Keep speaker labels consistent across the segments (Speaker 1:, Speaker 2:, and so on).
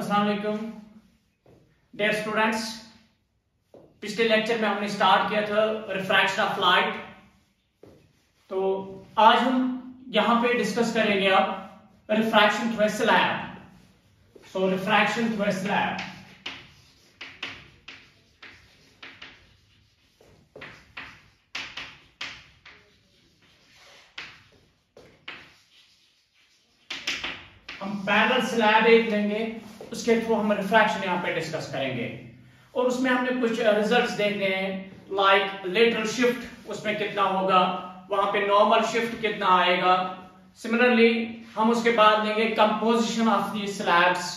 Speaker 1: अस्सलाम वालेकुम। Dear students पिछले लेक्चर में हमने स्टार्ट किया था रिफ्रैक्शन ऑफ़ लाइट तो आज हम यहाँ पे डिस्कस करेंगे अब refraction through slab so refraction through slab हम पैरल स्लैब एक लेंगे। उसके थ्रू हम रिफ्रैक्शन यहाँ पे डिस्कस करेंगे। और उसमें हमने कुछ रिजल्ट्स देखने हैं लाइक लेटरल शिफ्ट उसमें कितना होगा, वहाँ पे नॉर्मल शिफ्ट कितना आएगा। सिमिलरली हम उसके बाद लेंगे कंपोजिशन ऑफ़ दी स्लैब्स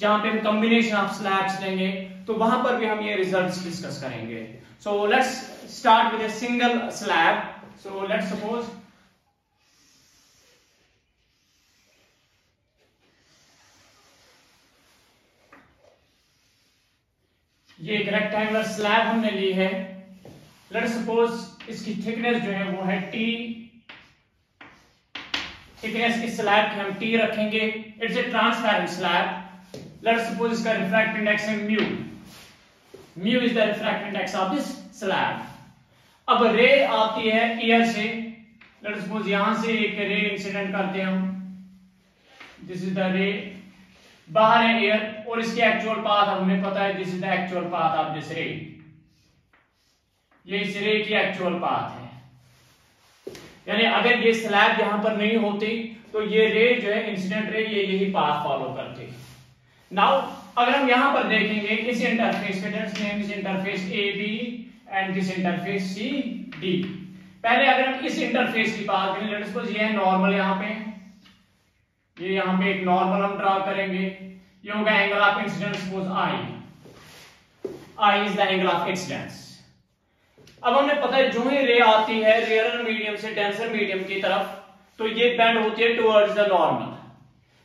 Speaker 1: जहाँ पे हम कॉम्बिनेशन ऑफ़ स्लैब्स लेंगे तो वहाँ पर भी हम ये रिजल्ट्स डिस्कस करेंगे। So let's start with a single slab so let's suppose ये एक रेक्टेंगुलर स्लैब हमने ली है। लेट सपोज़ इसकी थिकनेस जो है वो है टी थिकनेस इस स्लैब की हम टी रखेंगे। It's a transparent slab let suppose इसका रिफ्रैक्ट इंडेक्स है mu mu is the refract index of this slab अब रे आती है ईयर से। लेट सपोज़ यहाँ से एक रे इंसिडेंट करते हैं हम। दिस इज़ द रे बाहर है एयर और इसके एक्चुअल पाथ हमें पता है this is the actual path of this ray ये इस रे की एक्चुअल पाथ है। यानी अगर ये स्लैब यहाँ पर नहीं होती तो ये रे जो है इंसिडेंट रे ये यही पाथ फॉलो करती नाउ अगर हम यहाँ पर देखेंगे, इस इंटरफेस नेम इस interface A B and this interface C D पहले अगर हम इस इंटरफेस की बात करें लेट्स सपोज़ ये है नॉर्मल यहाँ पे ये यहाँ पे एक नॉर्मल हम ड्रा करेंगे। ये होगा angle of incidence suppose I I is the angle of incidence अब हमें पता है, जो ही रे आती है रेयर मीडियम से डेंसर मीडियम की तरफ़ तो ये बेंड होती है towards the normal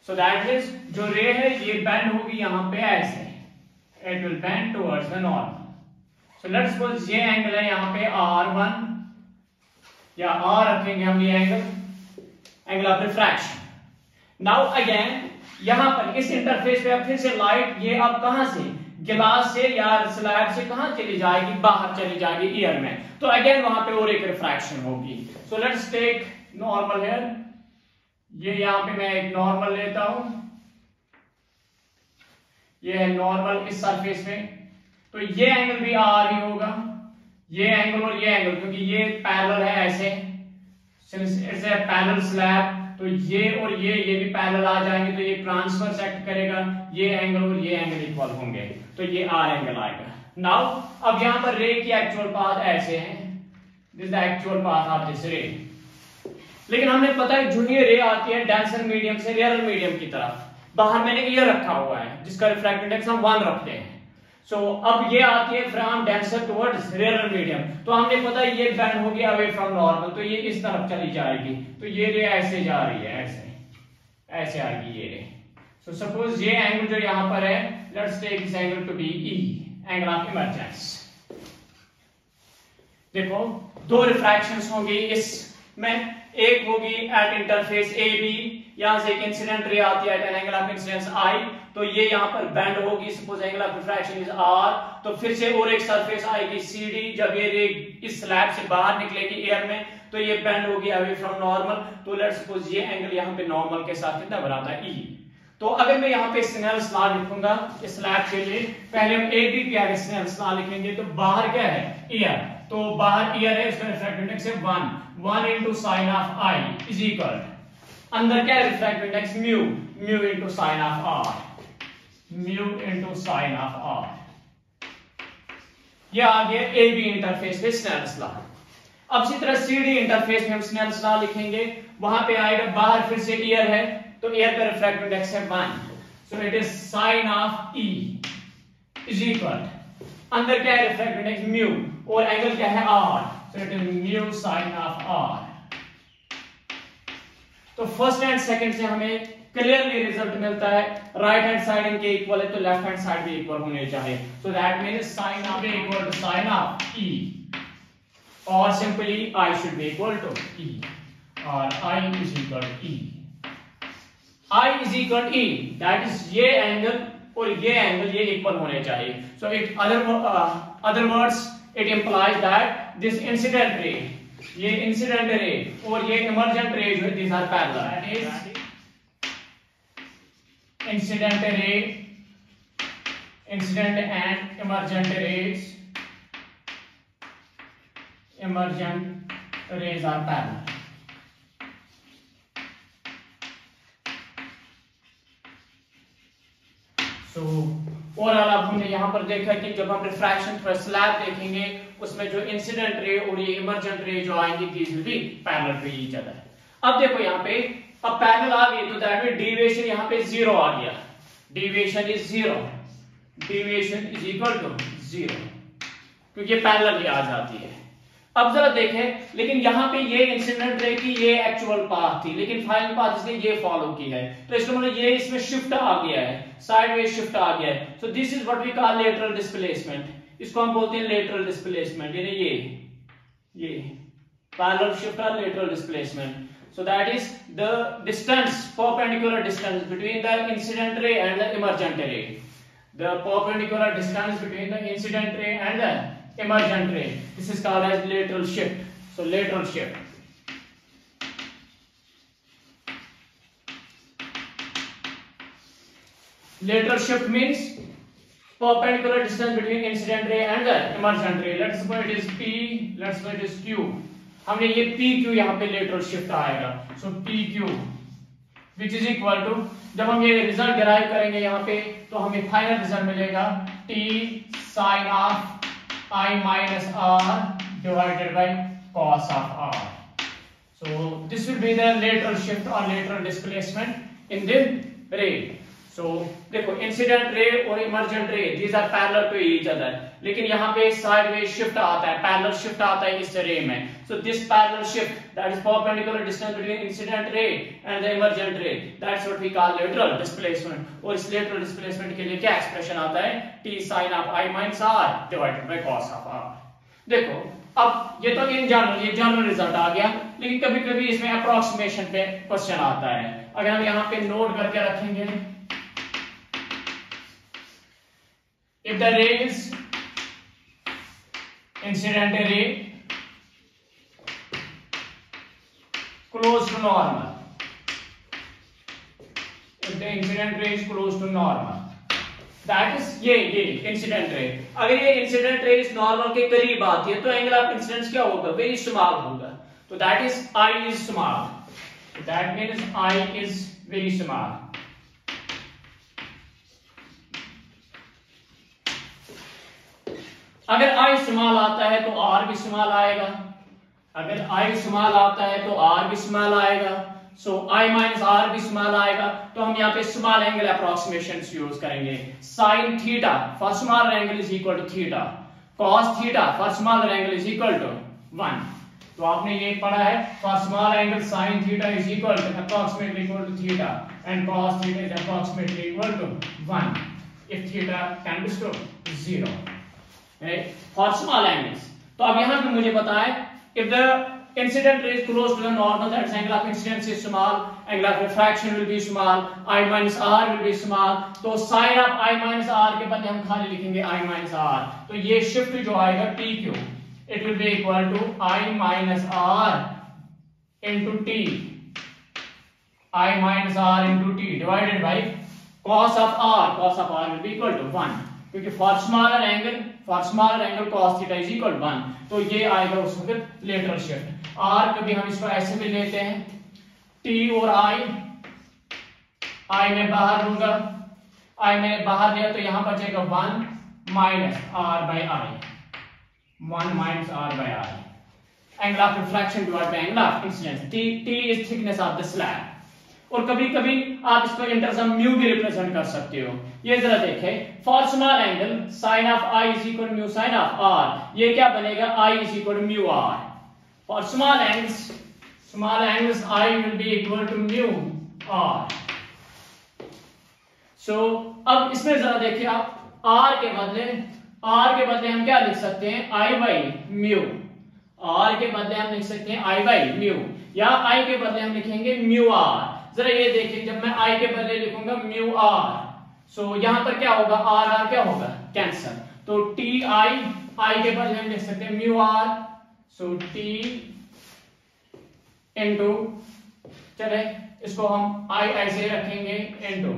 Speaker 1: so that means जो रे है, ये बेंड होगी यहाँ पे ऐसे. It will bend towards the normal so let's suppose ये एंगल है यहाँ पे r1 या r रखेंगे हम ये angle angle of refraction now again यहाँ पर इस इंटरफेस पे अब फिर से लाइट ये अब कहाँ से? गिलास से या स्लैब से कहाँ चली जाएगी? बाहर चली जाएगी ईयर में। तो अगेन वहाँ पे और एक रिफ्रैक्शन होगी। So let's take normal here ये यहाँ पे मैं एक नॉर्मल लेता हूँ। ये है नॉर्मल इस सरफेस में। तो ये एंगल भी आर ही होगा। ये एंगल और ये एंगल क्योंकि ये पैरेलल है ऐसे। पैरेलल स्लैब तो ये और ये ये भी पैरेलल आ जाएँगे तो ये ट्रांसफ़र एक्ट करेगा, ये एंगल और ये एंगल इक्वल होंगे तो ये आर एंगल आएगा। नाउ अब यहाँ पर रे की एक्चुअल पाथ ऐसे है। This the actual path of this ray लेकिन हमें पता है जूनियर रे आती है डेंसर मीडियम से रेयर मीडियम की तरफ़। बाहर मैंने ईयर रखा हुआ है, जिसका रिफ्रैक्ट इंडेक्स हम वन रखते हैं। सो so, अब ये आती है from denser towards rare medium तो हमने पता ये बेंड होगी अवे फ्रॉम नॉर्मल तो ये इस तरफ़ चली जाएगी। तो ये रे ऐसे जा रही है ऐसे। ऐसे आएगी ये रे। सो सपोज़ ये एंगल जो यहाँ पर है let's take this angle to be e angle of emergence देखो दो रिफ्रैक्शंस होंगी इसमें एक होगी एट इंटरफेस ए बी यहाँ से एक इंसिडेंट रे आती है at angle of incidence i तो ये यहाँ पर बेंड होगी। Suppose angle of refraction is r तो फिर से और एक सरफेस आएगी। सी डी जब ये रे इस स्लैब से बाहर निकलेगी एयर में तो ये बेंड होगी अवे फ्रॉम नॉर्मल तो लेट्स सपोज़ ये एंगल यहाँ पे नॉर्मल के साथ कितना बनाता है? ई तो अगर मैं यहाँ पे स्नेल्स लॉ लिखूँगा स्लैब के लिए, पहले हम ए बी के आगे स्नेल्स लॉ लिखेंगे तो बाहर क्या है? ईयर तो बाहर ईयर है उसका रिफ्रैक्टिव इंडेक्स है 1 1 into sin of i is equal अंदर क्या है refractive index mu mu into sin of r. Mu into sin of r. ये आ गया ए बी इंटरफेस पे स्नेल्स लॉ अब इसी तरह सी डी इंटरफेस में हम स्नेल्स लॉ लिखेंगे। वहाँ पे आएगा, बाहर फिर से ईयर है तो एयर का रिफ्रैक्टिव इंडेक्स है 1 so it is sin of e is equal अंदर क्या है? रिफ्रैक्टिव इंडेक्स म्यू और एंगल क्या है? R so it is mu sine of r तो फ़र्स्ट एंड सेकंड से हमें क्लियरली रिज़ल्ट मिलता है। राइट हैंड साइड इनके इक्वल है तो लेफ़्ट हैंड साइड भी इक्वल होने चाहिए। So that means sin of equal to sin of e. Or simply i should be equal to e. Or i is equal to e. I is equal to e. That is ये angle और ये angle ये equal होने चाहिए। So it other other words it implies that this incident ray ये incident ray और ये emergent ray जो these are parallel incident ray incident and emergent rays emergent rays are parallel. So, overall अब हमने यहाँ पर देखा कि जब हम रिफ्रैक्शन पर स्लैब देखेंगे उसमें जो इंसिडेंट रे और ये इमरजेंट रे जो आएँगी these will be parallel to each other अब देखो यहाँ पे अब पैरेलल आ गई तो दैट मीन डेविएशन यहाँ पे ज़ीरो आ गया। Deviation is zero deviation is equal to zero क्योंकि ये पैरेलल ही आ जाती है। अब जरा देखें, लेकिन यहाँ पे ये इंसिडेंट रे की ये एक्चुअल पाथ थी, लेकिन फाइनल पाथ इसने ये फॉलो की है। तो इसका मतलब ये इसमें शिफ्ट आ गया है साइडवेज शिफ्ट आ गया है। So this is what we call lateral displacement इसको हम बोलते हैं लेटरल डिस्प्लेसमेंट यानी ये ये। पैरेलल शिफ्ट और lateral displacement so that is the distance perpendicular distance between the incident ray and the emergent ray the perpendicular distance between the incident ray and the emergent ray. This is called as lateral shift. So lateral shift. Lateral shift means perpendicular distance between incident ray and the emergent ray. Let's suppose it is P, let's suppose it is Q. हमने ये P Q यहाँ पे lateral shift आएगा. So p q which is equal to जब हम ये result derive करेंगे यहाँ पे तो हमें फाइनल रिज़ल्ट मिलेगा t sine of i minus r divided by cos of r so this will be the lateral shift और लेटर डिस्प्लेसमेंट इन दिन रेट सो देखो इंसिडेंट रे और emergent ray these are parallel to each other लेकिन यहाँ पे sideways shift आता है पैरेलल शिफ्ट आता है इस रे में. So this parallel shift that is perpendicular distance between incident ray and the emergent ray that's what we call lateral displacement और इस लेटरल डिस्प्लेसमेंट के लिए क्या एक्सप्रेशन आता है? T sin of i minus r divided by cos of r. देखो, अब ये तो इन जनरल ये जनरल रिज़ल्ट आ गया. लेकिन कभी कभी इसमें अप्रोक्सीमेशन पे क्वेश्चन आता है. अगर हम यहाँ पे नोट करके रखेंगे if the ray is incident ray, close to normal. If the incident ray is close to normal. That is ये ये इंसिडेंट रे अगर ये इंसिडेंट रे इस नॉर्मल के करीब आती है तो एंगल ऑफ़ इंसिडेंस क्या होगा? वेरी स्मॉल होगा. तो that is i is small that means i is very small अगर आई इस्तेमाल आता है तो आर भी इस्तेमाल आएगा। अगर आई इस्तेमाल आता है तो आर भी इस्तेमाल आएगा। सो आई माइनस आर भी इस्तेमाल आएगा। तो हम यहाँ पे स्मॉल एंगल अप्रोक्सीमेशन यूज़ करेंगे। Sine theta first small angle is equal to theta cos theta first small angle is equal to one तो आपने ये पढ़ा है for small angle sine theta is equal to approximately equal to theta and cos theta is approximately equal to one if theta can be store zero for small angles तो अब यहाँ पर मुझे बताए if the incident is close to the normal that angle of incidence is small angle of refraction will be small i minus r will be small तो sine of i minus r के बदले हम खाली लिखेंगे i minus r. तो ये shift जो आएगा t क्यों? It will be equal to i minus r into t. I minus r into t divided by cos of r. Cos of r will be equal to 1 क्योंकि for smaller angle for smaller angle cos theta is equal 1 तो ये आएगा उस वक्त lateral shift r कभी हम इसको ऐसे भी लेते हैं. T और i i में बाहर लूँगा i में बाहर लिया तो यहाँ बचेगा 1 minus r by i. 1 minus r by i. Angle of reflection divided by angle of incidence. T t is thickness of the slab. और कभी कभी आप इसको इंटरसम म्यू भी रिप्रेजेंट कर सकते हो। ये जरा देखें। For small angle sine of i is equal mu sine of r ये क्या बनेगा? I is equal mu r for small angles small angles i will be equal to mu r so अब इसमें जरा देखिए आप। आर के बदले आर के बदले हम क्या लिख सकते हैं? आई बाई म्यू आर के बदले हम लिख सकते हैं आई बाई म्यू या आई के बदले हम लिखेंगे म्यू आर जरा ये देखिए, जब मैं आई के बदले लिखूँगा म्यू आर सो यहाँ पर क्या होगा? आर आर क्या होगा? कैंसर तो टी आई आई के बदले हम लिख सकते हैं mu r so t into चले, इसको हम आई ऐसे रखेंगे into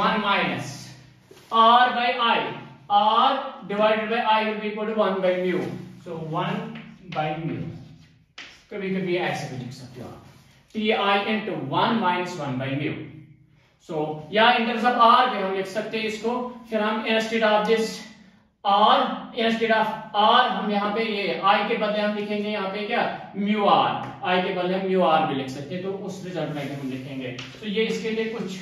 Speaker 1: one minus r by i r divided by i will be equal to one by mu so one by mu कभी कभी ऐसे भी लिख सकते हो आप। T i into one minus one by mu so या इन टर्म्स ऑफ़ आर भी हम लिख सकते हैं इसको। फिर हम instead of this r instead of r हम यहाँ पे ये आई के बदले हम लिखेंगे यहाँ पे क्या? म्यू आर आई के बदले हम म्यू आर भी लिख सकते हैं। तो उस रिज़ल्ट में हम लिखेंगे। तो ये इसके लिए कुछ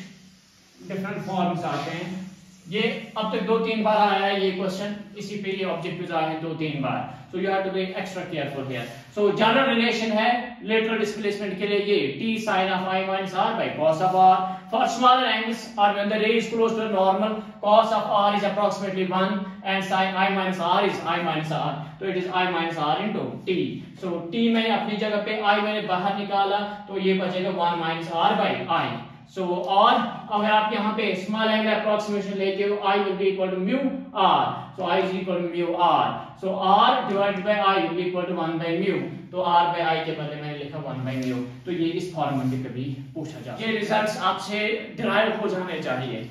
Speaker 1: डिफरेंट फॉर्म्स आते हैं। ये अब तक दो तीन बार आया है ये क्वेश्चन इसी पे ये ऑब्जेक्ट आ रहे दो तीन बार. So you have to be extra careful here so general relation है लेटरल डिस्प्लेसमेंट के लिए ये t sine of i minus r by cos of r for small angles are when the ray is close to normal cos of r is approximately one and sine i minus r is i minus r तो it is i minus r into t so t मैंने अपनी जगह पे आई मैंने बाहर निकाला तो ये बचेगा one minus r by i so so, और अगर आप यहाँ पे स्मॉल एंगल अप्रोक्सीमेशन लेते हो i will be equal to mu r so i is equal to mu r so r divided by i will be equal to 1 by mu तो r by i के बदले मैंने लिखा 1 by mu तो ये इस फॉर्म में कभी पूछा जाता है। ये रिजल्ट्स आपसे डिराइव हो जाने चाहिए।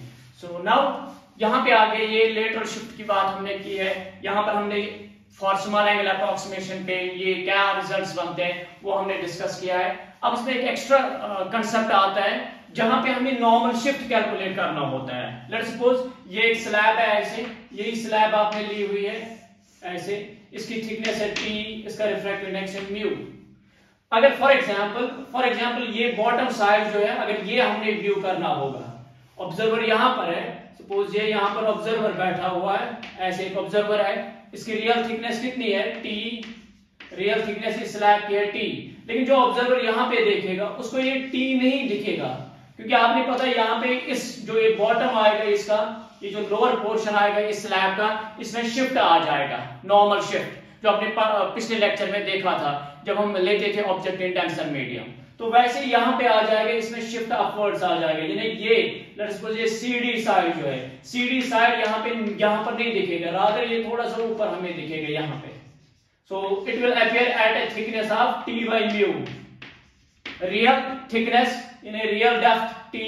Speaker 1: सो so, नाउ यहाँ पे आगे ये लेटरल शिफ्ट की बात हमने की है। यहाँ पर हमने फॉर स्मॉल एंगल अप्रोक्सीमेशन पे ये क्या रिजल्ट्स बनते हैं वो हमने डिस्कस किया है। अब इसमें एक एक्स्ट्रा कंसेप्ट uh, आता है। जहाँ पे हमें नॉर्मल शिफ्ट कैलकुलेट करना होता है। लेट सपोज़ ये एक स्लैब है ऐसे, यही स्लैब आपने ली हुई है, ऐसे। इसकी थिकनेस है टी इसका रिफ्रैक्टिव इंडेक्स है म्यू अगर फॉर एग्जांपल फॉर एग्जांपल ये बॉटम साइड जो है, अगर ये हमने व्यू करना होगा। ऑब्जर्वर यहाँ पर है सपोज़ ये यहाँ पर ऑब्जर्वर बैठा हुआ है, ऐसे एक ऑब्जर्वर है। इसकी रियल थिकनेस कितनी है? टी रियल थिकनेस इस स्लैब की है टी लेकिन जो ऑब्जर्वर यहाँ पे देखेगा, उसको ये टी नहीं दिखेगा। क्योंकि आपने पता है यहाँ पे इस जो ये बॉटम आएगा इसका, ये जो लोअर पोर्शन आएगा इस स्लैब का, इसमें शिफ्ट आ जाएगा नॉर्मल शिफ्ट जो आपने पिछले लेक्चर में देखा था, जब हम लेते थे ऑब्जेक्ट इन टेंशन मीडियम तो वैसे यहाँ पे आ जाएगा, इसमें शिफ्ट अपवर्ड्स आ जाएगा। यानी ये लेट्स ये सीडी साइड जो है सीडी साइड यहाँ पे, यहाँ पर नहीं दिखेगा रादर ये थोड़ा सा ऊपर हमें दिखेगा यहाँ पे। So it will appear at a thickness of t by mu real thickness in a real depth t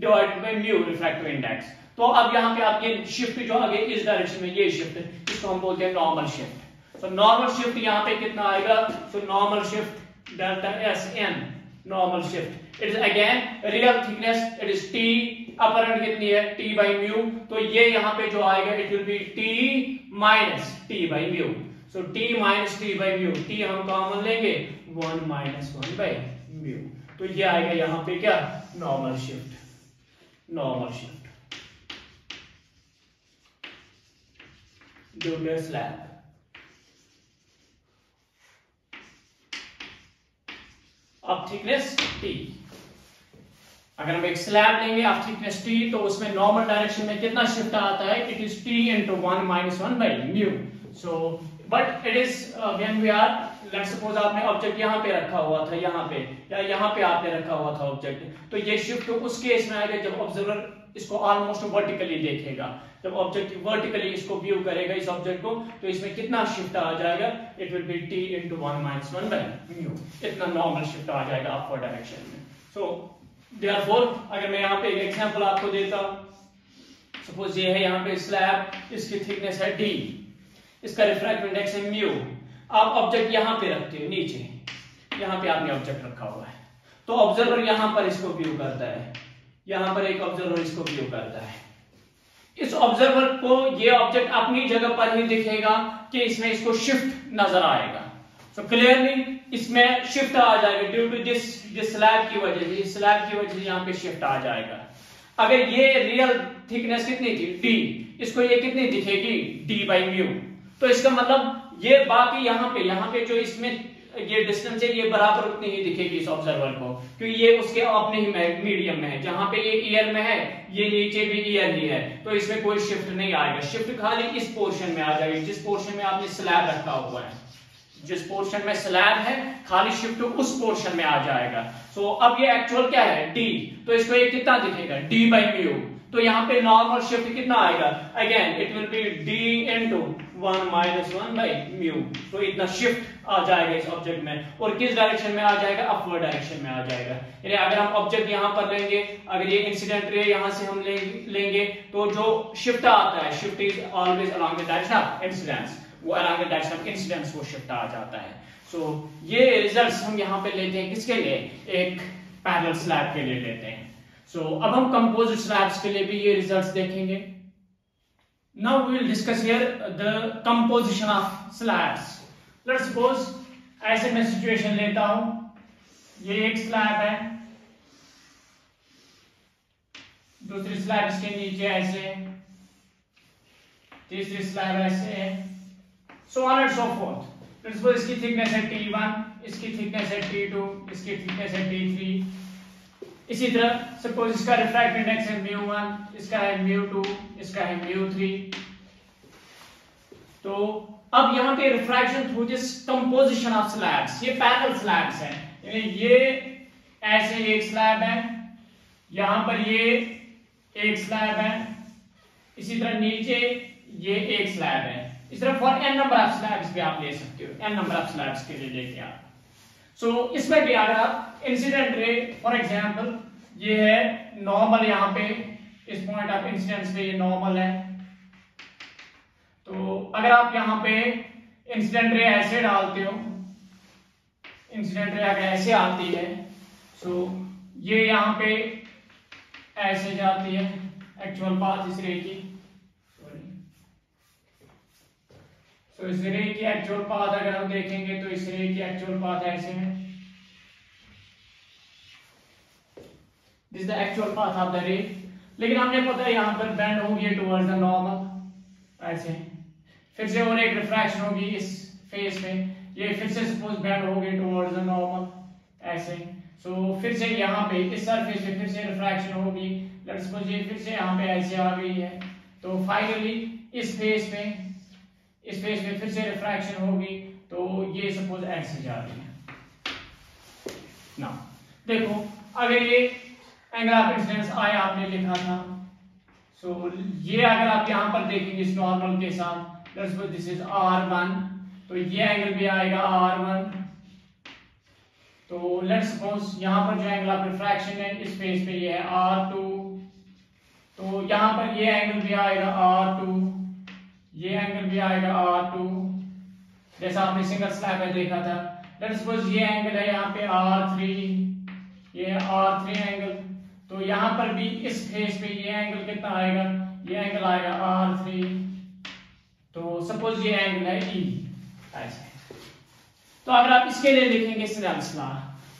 Speaker 1: divided by mu refractive index तो अब यहाँ पे आप ये शिफ्ट जो आगे इस डायरेक्शन में ये शिफ्ट इसको हम बोलते हैं normal shift so normal shift यहाँ पे कितना आएगा? So normal shift delta s n normal shift it is again real thickness it is t upper end कितनी है? टी बाई म्यू तो ये यहाँ पे जो आएगा it will be t minus t by mu so t minus t by mu t हम common लेंगे one minus one by mu तो ये आएगा यहाँ पे क्या? Normal shift normal shift due slab अब थिकनेस टी अगर हम एक स्लैब लेंगे आप थिकनेस टी तो उसमें नॉर्मल डायरेक्शन में कितना शिफ्ट आता है? It is t into one minus one by mu so but it is when we are let suppose आपने ऑब्जेक्ट यहाँ पे रखा हुआ था, यहाँ पे, या यहाँ पे आपने रखा हुआ था ऑब्जेक्ट तो ये शिफ्ट उस केस में आएगा जब ऑब्जर्वर इसको ऑलमोस्ट वर्टिकली देखेगा। जब ऑब्जेक्ट वर्टिकली इसको व्यू करेगा इस ऑब्जेक्ट को तो इसमें कितना शिफ्ट आ जाएगा? It will be t into one minus one by mu इतना नॉर्मल शिफ्ट आ जाएगा अपवर्ड डायरेक्शन में। सो देयरफॉर अगर मैं यहाँ पे एक एग्जांपल आपको देता सपोज़ ये है यहाँ पे स्लैब इसकी थिकनेस है डी इसका रिफ्रैक्टिव इंडेक्स है म्यू आप ऑब्जेक्ट यहाँ पे रखते हो, नीचे। यहाँ पे आपने ऑब्जेक्ट रखा हुआ है। तो ऑब्जर्वर यहाँ पर इसको व्यू करता है। यहाँ पर एक ऑब्जर्वर इसको व्यू करता है। इस ऑब्जर्वर को ये ऑब्जेक्ट अपनी जगह पर ही दिखेगा कि इसमें इसको शिफ्ट नज़र आएगा। सो so क्लियरली इसमें शिफ्ट आ जाएगा due to this this slab की वजह से। स्लैब की वजह से यहाँ पे शिफ्ट आ जाएगा। अगर ये रियल थिकनेस कितनी थी? डी इसको ये कितनी दिखेगी? डी बाई म्यू तो इसका मतलब ये बाकी यहाँ पे यहाँ पे जो इसमें, ये डिस्टेंस है, ये बराबर उतनी ही दिखेगी इस ऑब्जर्वर को, क्योंकि ये उसके अपने ही मीडियम में है। जहाँ पे ये ईयर में है, ये नीचे भी ईयर ही है। तो इसमें कोई शिफ्ट नहीं आएगा। शिफ्ट खाली इस पोर्शन में आ जाएगी, जिस पोर्शन में आपने स्लैब रखा हुआ है। जिस पोर्शन में स्लैब है खाली शिफ्ट उस पोर्शन में आ जाएगा। सो so, अब ये एक्चुअल क्या है? डी तो इसको ये कितना दिखेगा? डी बाई म्यू तो यहाँ पे नॉर्मल शिफ्ट कितना आएगा? Again it will be d into one minus one by mu तो इतना शिफ्ट आ जाएगा इस ऑब्जेक्ट में। और किस डायरेक्शन में आ जाएगा? अपवर्ड डायरेक्शन में आ जाएगा। यानी अगर हम ऑब्जेक्ट यहाँ पर लेंगे अगर ये इंसिडेंट रे यहाँ से हम लेंगे तो जो शिफ्ट आता है shift is always along the direction of incidence वो along the direction of incidence वो शिफ्ट आ जाता है। सो so, ये रिजल्ट्स हम यहाँ पे लेते हैं किसके लिए? एक पैरल स्लैब के लिए लेते हैं। सो so, अब हम कंपोजिट स्लैब्स के लिए भी ये रिजल्ट्स देखेंगे। Now we will discuss here the composition of slabs let's suppose ऐसे मैं सिचुएशन लेता हूँ। ये एक स्लैब है। दूसरी स्लैब इसके नीचे ऐसे। तीसरी स्लैब ऐसे है। So on and so fourth suppose इसकी थिकनेस है T1 इसकी थिकनेस है T2 इसकी थिकनेस है T3 इसी तरह सपोज़ इसका रिफ्रैक्ट इंडेक्स है म्यू वन इसका है म्यू टू इसका है म्यू थ्री तो अब यहाँ पे refraction through this composition of slabs ये पैरल स्लैब्स हैं. यानी ये ऐसे एक स्लैब है, यहाँ पर ये एक स्लैब है. इसी तरह नीचे ये एक स्लैब है. इस तरह for n number of slabs भी आप ले सकते हो। एन नंबर ऑफ़ स्लैब्स के लिए लेके आप। सो इसमें भी अगर आप इंसिडेंट रे फॉर ये है नॉर्मल यहाँ पे इस पॉइंट ऑफ़ पे ये नॉर्मल है। तो अगर आप यहाँ पे इंसिडेंट रे ऐसे डालते हो इंसिडेंट रे अगर ऐसे आती है सो so, ये यहाँ पे ऐसे जाती है एक्चुअल पाथ इस रे की। तो इस रे की एक्चुअल पाथ अगर हम देखेंगे तो इस रे की एक्चुअल पाथ ऐसे है this the actual path of the ray लेकिन हमने पता है यहाँ पर बेंड होगी टुवर्ड्स द नॉर्मल ऐसे। फिर से और एक रिफ्रैक्शन होगी इस फेस में। ये फिर से सपोज़ बेंड होगी टुवर्ड्स द नॉर्मल ऐसे। सो so, फिर से यहाँ पे इस सरफेस पे फिर से रिफ्रैक्शन होगी। लेट्स सपोज़ ये फिर से यहाँ पे ऐसे आ गई है। तो फाइनली इस फेस में इस फेस में फिर से रिफ्रैक्शन होगी तो ये सपोज़ ऐसे जा रही है। ना देखो अगर ये एंगल ऑफ़ इंसिडेंस आई आपने लिखा था सो so, ये अगर आप यहाँ पर देखेंगे इस नॉर्मल के साथ दिस इज़ आर वन तो ये एंगल भी आएगा आर वन तो लेट्स सपोज़ यहाँ पर जो एंगल ऑफ़ रिफ्रैक्शन है इस फेस पे ये है आर टू तो यहाँ पर ये एंगल भी आएगा आर टू ये एंगल भी आएगा आर टू जैसा आपने सिंगल स्लैब में देखा था। लेट सपोज़ ये एंगल है यहाँ पे आर थ्री ये आर थ्री एंगल तो यहाँ पर भी इस फेस पे ये एंगल कितना आएगा? ये एंगल आएगा आर थ्री तो सपोज़ ये एंगल है ई e, ऐसे तो अगर आप इसके लिए लिखेंगे single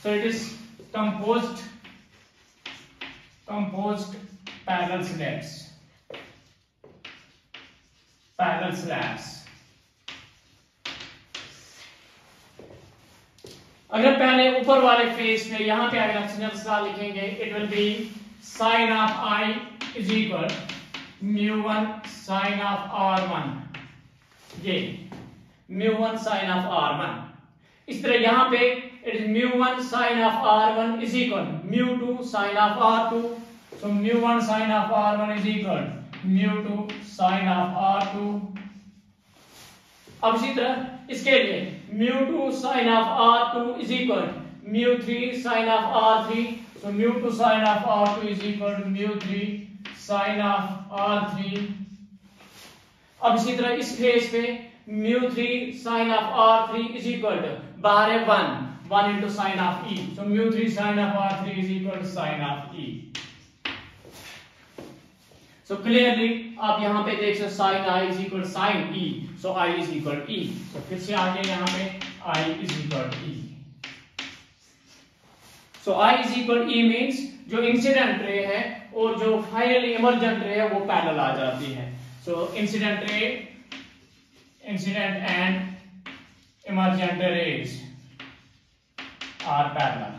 Speaker 1: so it is composed composed parallel slabs parallel slabs अगर पहले ऊपर वाले फेस में यहाँ पे अगर आप सिग्नल स्टार लिखेंगे it will be sine of I is equal mu one sine of R one ये mu one sine of R one इस तरह यहाँ पे it is mu one sine of R one is equal mu two sine of R two so mu one sine of R one is equal mu two sine of R two अब इसी तरह इसके लिए mu two sine of R two is equal mu three sine of R three so mu two sine of R two is equal mu three sine of R three अब इसी तरह इस face पे mu three sine of R three is equal to बाहर one one into sine of E so mu three sine of R three is equal to sine of E so clearly आप यहाँ पे देख सकते sine I is equal sine E so I is equal E तो फिर से आगे यहाँ पे I is equal E so I is equal E means जो इंसिडेंट रे है और जो फाइनली इमरजेंट रे है, वो पैरेलल आ जाती है। So incident ray incident and emergent rays are parallel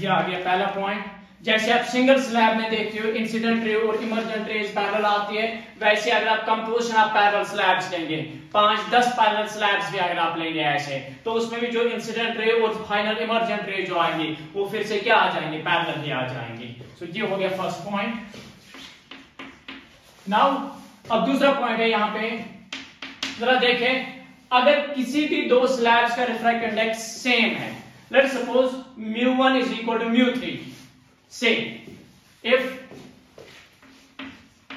Speaker 1: ये आ गया पहला पॉइंट जैसे आप सिंगल स्लैब में देखते हो इंसिडेंट रे और इमरजेंट रेज पैरल आती है वैसे अगर आप कंपोजिशन ऑफ़ पैरल स्लैब्स लेंगे पाँच दस पैरल स्लैब्स भी अगर आप लेंगे ऐसे तो उसमें भी जो इंसिडेंट रे और फाइनल इमरजेंट रे जो आएँगे वो फिर से क्या आ जाएँगे? पैरल ही आ जाएँगे। सो so, ये हो गया फ़र्स्ट पॉइंट नाउ अब दूसरा पॉइंट है यहाँ पे। जरा देखें अगर किसी भी दो स्लैब्स का रिफ्रैक्ट इंडेक्स सेम है let suppose mu one mu three से if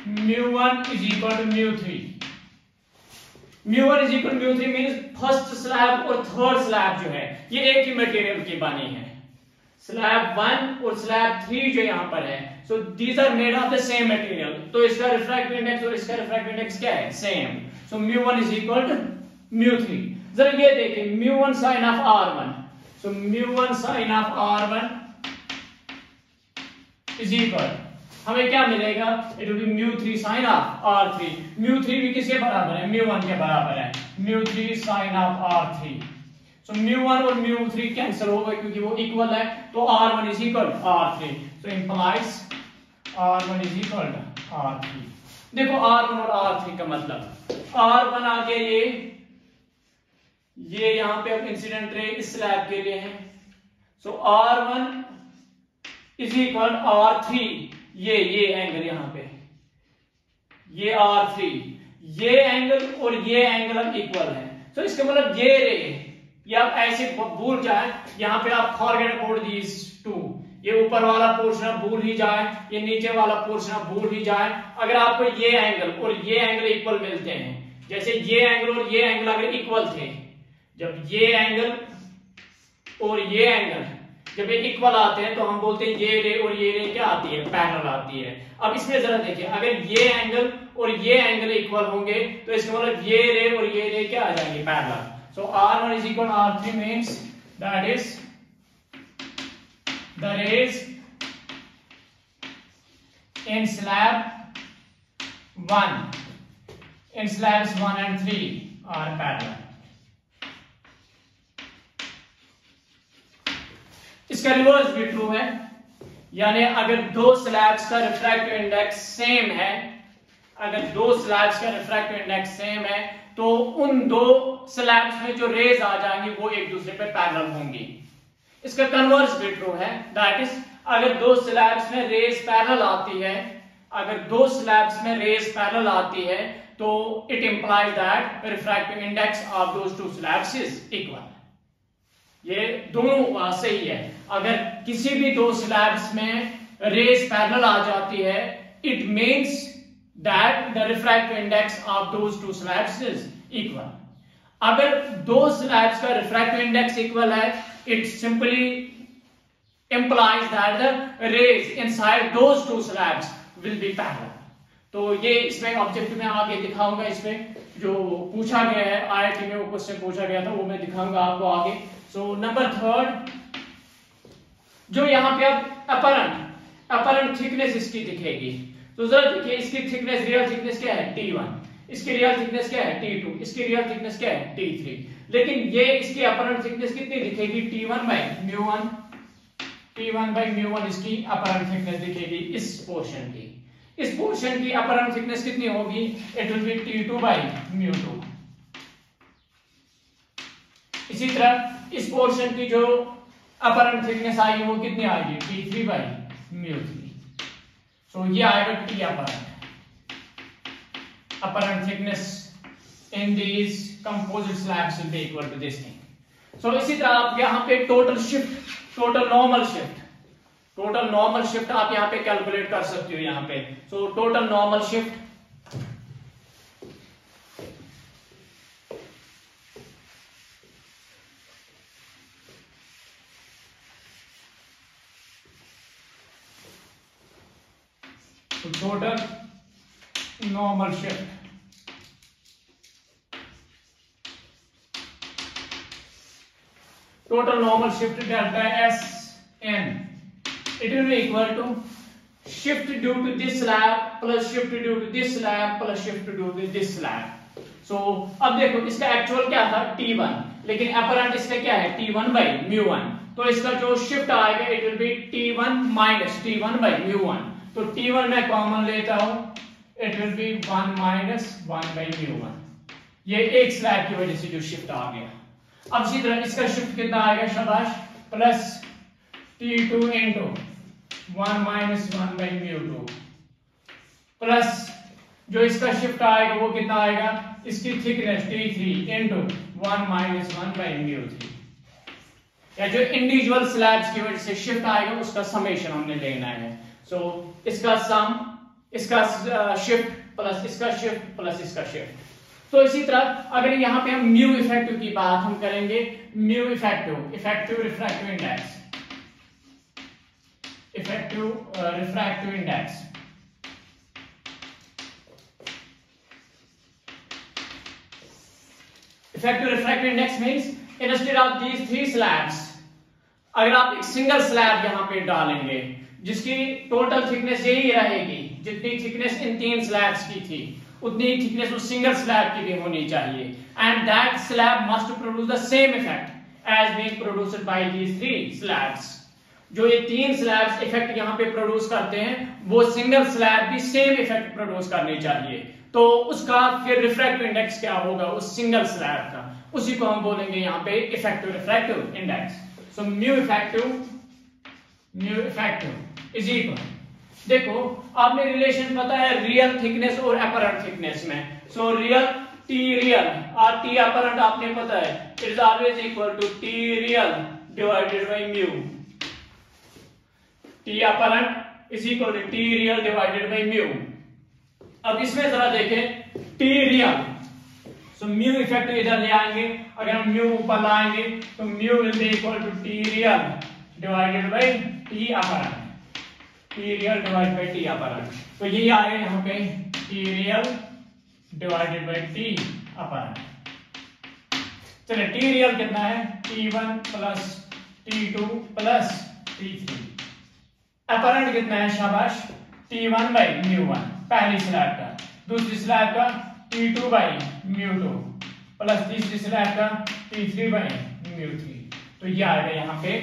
Speaker 1: mu one is equal to mu three mu one is equal mu three mean first slab और थर्ड स्लैब जो है, ये एक ही मटेरियल की बनी है। स्लैब वन और स्लैब थ्री जो यहाँ पर है so these are made of the same material तो इसका रिफ्रैक्टिव इंडेक्स और इसका रिफ्रैक्टिव इंडेक्स क्या है? Same so mu one is equal to mu three जरा ये देखें mu one sine of R one mu one sine of R one is equal हमें क्या मिलेगा? It will be mu three sine of R three mu three भी किसके बराबर है? म्यू वन के बराबर है. Mu three sine of R three so mu one और म्यू थ्री कैंसिल हो गए क्योंकि वो इक्वल है तो R one is equal R three so implies R one is equal R three देखो आर वन और आर थ्री का मतलब. आर वन आ गया ये ये यहाँ पे अब इंसिडेंट रे इस स्लैब के लिए है। So R one is equal R three ये ये एंगल यहाँ पे ये आर थ्री ये एंगल और ये एंगल अब इक्वल है। तो so, इसका मतलब ये रे ये आप ऐसे भूल जाए। यहाँ पे आप फॉरगेट अबाउट दीज टू ये ऊपर वाला पोर्शन भूल ही जाए। ये नीचे वाला पोर्शन भूल ही जाए। अगर आपको ये एंगल और ये एंगल इक्वल मिलते हैं जैसे ये एंगल और ये एंगल अगर इक्वल थे जब ये एंगल और ये एंगल जब ये इक्वल आते हैं तो हम बोलते हैं ये रे और ये रे क्या आती है? पैरल आती है। अब इसमें जरा देखिए, अगर ये एंगल और ये एंगल इक्वल होंगे तो इसका मतलब ये रे और ये रे क्या आ जाएँगे? Parallel so R one is equal R three means that is the rays in slab 1 in slabs 1 and 3 are parallel. इसका रिवर्स भी ट्रू है। यानी अगर दो स्लैब्स का रिफ्रैक्टिव इंडेक्स सेम है, अगर दो स्लैब्स का रिफ्रैक्टिव इंडेक्स सेम है तो उन दो स्लैब्स में जो रेज आ जाएँगी, वो एक दूसरे पे पैरेलल होंगी। इसका कन्वर्स भी ट्रू है। दैट इज़ अगर दो स्लैब्स में रेज पैरेलल आती है, अगर दो स्लैब्स में रेज पैरेलल आती है तो it implies that refractive index of those two slabs is equal ये दोनों सही है अगर किसी भी दो स्लैब्स में रेस पैरेलल आ जाती है it means that the refractive index of those two slabs is equal अगर दो स्लैब्स का रिफ्रैक्टिव इंडेक्स इक्वल है it simply implies that the rays inside those two slabs will be parallel. तो ये इसमें ऑब्जेक्ट में आगे दिखाऊँगा इसमें, जो पूछा गया है आईआईटी में वो क्वेश्चन पूछा गया था, वो मैं दिखाऊँगा आपको आगे। सो नंबर थर्ड जो यहाँ पे अब अपरंट अपरंट थिकनेस इसकी दिखेगी। तो जरा देखिए, इसकी थिकनेस रियल थिकनेस क्या है? टी वन इसकी रियल थिकनेस क्या है? टी टू इसकी रियल थिकनेस क्या है? टी थ्री लेकिन ये इसकी अपरंट थिकनेस कितनी दिखेगी? T one by mu one T one by mu one इसकी अपरंट थिकनेस दिखेगी इस पोर्शन की। इस पोर्शन की अपरंट थिकनेस कितनी होगी? It will be T two by mu two इसी तरह इस पोर्शन की जो अपर थिकनेस आएगी वो कितनी आएगी T three by mu three so ये आएगा T upper upper thickness in these composite slabs will be equal to this thing so इसी तरह आप यहाँ पे total shift total normal shift total normal shift आप यहाँ पे कैलकुलेट कर सकते हो यहाँ पे। सो टोटल नॉर्मल शिफ्ट तो total normal shift total normal shift delta S N it is equal to shift due to this lab plus shift due to this lab plus shift due to this lab so अब देखो, इसका actual क्या था? T1 लेकिन apparent इसका क्या है? T1 one by mu one तो इसका जो शिफ्ट आएगा it will be T1 one minus T one by mu one तो टी वन मैं कॉमन लेता हूँ it will be one minus one by mu one ये एक स्लैब की वजह से जो शिफ्ट आ गया। अब इसी तरह इसका शिफ्ट कितना आएगा शाबाश? Plus T two into one minus one by mu two plus जो इसका शिफ्ट आएगा वो कितना आएगा? इसकी thickness T three into one minus one by mu three या जो इंडिविजुअल स्लैब्स की वजह से शिफ्ट आएगा, उसका समेशन हमने लेना है। सो so, इसका सम इसका शिफ्ट प्लस इसका शिफ्ट प्लस इसका शिफ्ट तो इसी तरह अगर यहाँ पे हम म्यू इफ़ेक्टिव की बात हम करेंगे mu effective effective refractive index effective refractive index effective refractive index means instead of these three slabs अगर आप एक सिंगल स्लैब यहाँ पे डालेंगे जिसकी टोटल थिकनेस यही रहेगी। जितनी थिकनेस इन तीन स्लैब्स की थी, उतनी थिकनेस उस सिंगल स्लैब की भी होनी चाहिए। And that slab must produce the same effect as being produced by these three slabs जो ये तीन स्लैब्स इफ़ेक्ट यहाँ पे प्रोड्यूस करते हैं, वो सिंगल स्लैब भी सेम इफ़ेक्ट प्रोड्यूस करनी चाहिए। तो उसका फिर रिफ्रैक्टिव इंडेक्स क्या होगा? उस सिंगल स्लैब का। उसी को हम बोलेंगे यहाँ पे effective refractive index so mu effective mu effective is equal देखो, आपने रिलेशन पता है रियल थिकनेस और अपरेंट थिकनेस में। सो रियल टी रियल और टी अपरेंट आपने पता है। It is always equal to T real divided by mu T apparent is equal to T real divided by mu अब इसमें जरा देखें T real so mu effect इधर ले आएँगे। अगर हम म्यू ऊपर लाएँगे तो mu will be equal to T real divided by T apparent T real divided by T apparent तो ये आएगा यहाँ पे T real divided by T apparent चलिए टी रियल कितना है? T one plus T two plus T three apparent कितना है शाबाश? T one by mu one पहली स्लैब का। दूसरी स्लैब का T two by mu two plus तीसरी स्लैब का T three by mu three तो ये आएगा यहाँ पे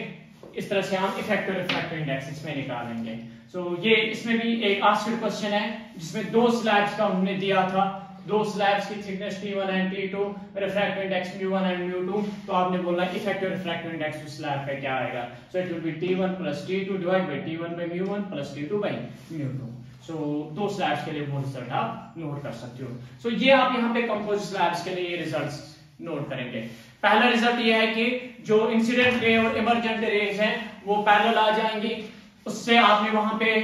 Speaker 1: इस तरह से हम इफ़ेक्टिव रिफ्रैक्टिव इंडेक्स इसमें निकालेंगे सो so, ये इसमें भी एक आस्क्ड क्वेश्चन है जिसमें दो स्लैब्स का हमने दिया था। दो स्लैब्स की thickness T1 and T2 refractive index mu1 and mu2 तो आपने बोलना इफ़ेक्टिव रिफ्रैक्टिव इंडेक्स उस स्लैब का क्या आएगा? So it will be T1 T2 divide by T1 mu1 T2 mu2 so so, दो स्लैब्स के लिए वो रिज़ल्ट आप नोट कर सकते हो। सो so, ये आप यहाँ पे कंपोजिट स्लैब्स के लिए ये रिजल्ट्स नोट करेंगे। पहला रिज़ल्ट ये है कि जो इंसिडेंट रे और इमरजेंट रेज हैं, वो पैरेलल आ जाएँगी। उससे आपने वहाँ पे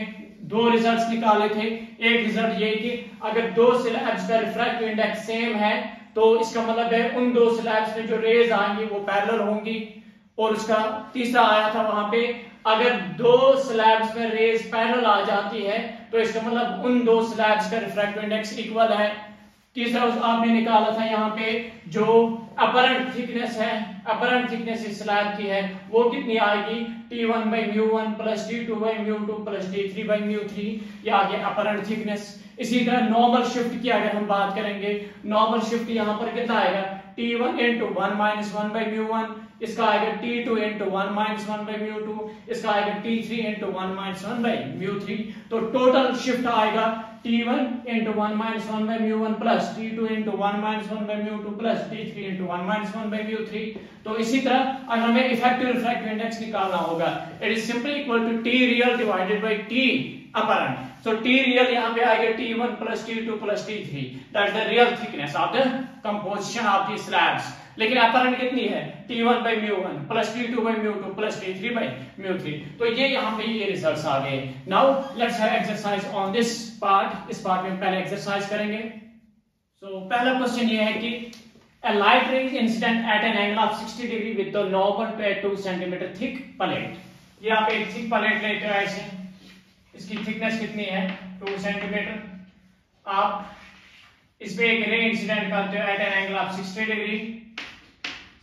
Speaker 1: दो रिजल्ट्स निकाले थे। एक रिज़ल्ट ये कि अगर दो स्लैब्स का रिफ्रैक्टिव इंडेक्स सेम है तो इसका मतलब है उन दो स्लैब्स में जो रेज आएँगी, वो पैरेलल होंगी। और उसका तीसरा आया था वहाँ पे, अगर दो स्लैब्स में रेज पैरेलल आ जाती है तो इसका मतलब उन दो स्लैब्स का रिफ्रैक्टिव इंडेक्स इक्वल है। तीसरा उस आपने निकाला था यहाँ पे जो अपरंट थिकनेस है अपरंट थिकनेस इस स्लैब की है, वो कितनी आएगी? T1 one by mu one plus T two by mu two plus T three by mu three ये आ गया अपरंट थिकनेस इसी तरह नॉर्मल शिफ्ट की अगर हम बात करेंगे नॉर्मल शिफ्ट यहाँ पर कितना आएगा? T one into one minus one by mu one इसका आएगा T two into one minus one by mu two इसका आएगा T three into one minus one by mu three तो टोटल शिफ्ट आएगा T one into one minus one by mu one plus T two into one minus one by mu two plus T three into तो इसी तरह अगर हमें effective refractive index निकालना होगा it is simply equal to T real divided by T apparent so t real यहाँ पे आएगा t1 plus t2 plus t3 that's the real thickness of the composition of the slabs. लेकिन apparent कितनी है? T one by mu one plus T two by mu two plus T three by mu three तो ये यहाँ पे ये results आ गए. Now let's have exercise on this part इस पार्ट में पहले एक्सरसाइज करेंगे। सो so, पहला क्वेश्चन ये है कि a light ray incident at an angle of 60 degree with the to a 2 cm thick plate ये आप एक थिक प्लेट लेते हो ऐसे। इसकी थिकनेस कितनी है? 2 सेंटीमीटर आप इस पे एक रे इंसिडेंट करते हो at an angle of 60 degree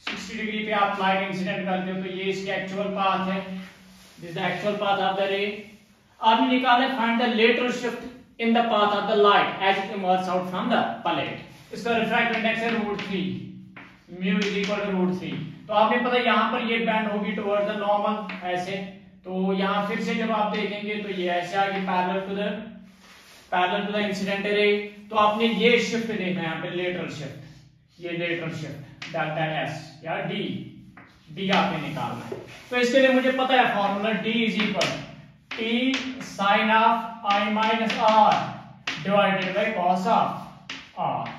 Speaker 1: 60 degree पे आप लाइट इंसिडेंट करते हो तो ये इसकी एक्चुअल पाथ है। This the actual path of the ray आपने निकाला find the lateral shift in the path of the light as it emerge out from the plate इसका रिफ्रैक्टिव इंडेक्स है √3 म्यू इज़ इक्वल टू √3 तो आपने पता यहाँ पर ये बैंड होगी टुवर्ड्स द नॉर्मल ऐसे. तो यहाँ फिर से जब आप देखेंगे तो ये ऐसे आगे parallel to the parallel to the incident ray तो आपने ये शिफ्ट देखना है यहाँ पे लेटरल शिफ्ट ये लेटरल शिफ्ट डेल्टा एस या डी डी आपने निकालना है। तो इसके लिए मुझे पता है formula D is equal T sine of I minus R divided by cos of R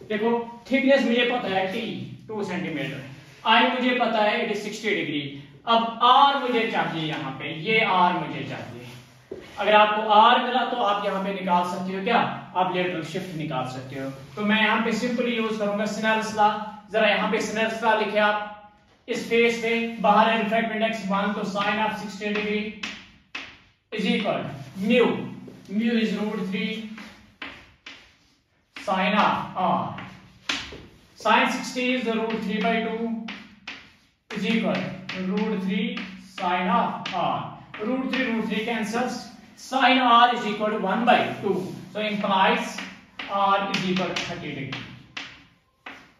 Speaker 1: देखो थिकनेस मुझे पता है टी टू सेंटीमीटर आई मुझे पता है इट इज़ सिक्सटी डिग्री अब आर मुझे चाहिए यहाँ पे, ये आर मुझे चाहिए। अगर आपको आर मिला तो आप यहाँ पे निकाल सकते हो क्या? आप लेटरल शिफ्ट निकाल सकते हो। तो मैं यहाँ पे सिंपली यूज़ करूँगा सिनेल्स लॉ जरा यहाँ पे सिनेल्स लॉ लिखे आप। इस फेस पे बाहर रिफ्रैक्टिव इंडेक्स 1 तो sin of 60 degree is equal mu mu is root 3 sin of r sin 60 is the root 3 by 2 is equal to root 3 sin of r root 3 root 3 cancels sin r is equal to 1 by 2 so implies r is equal to 30 degree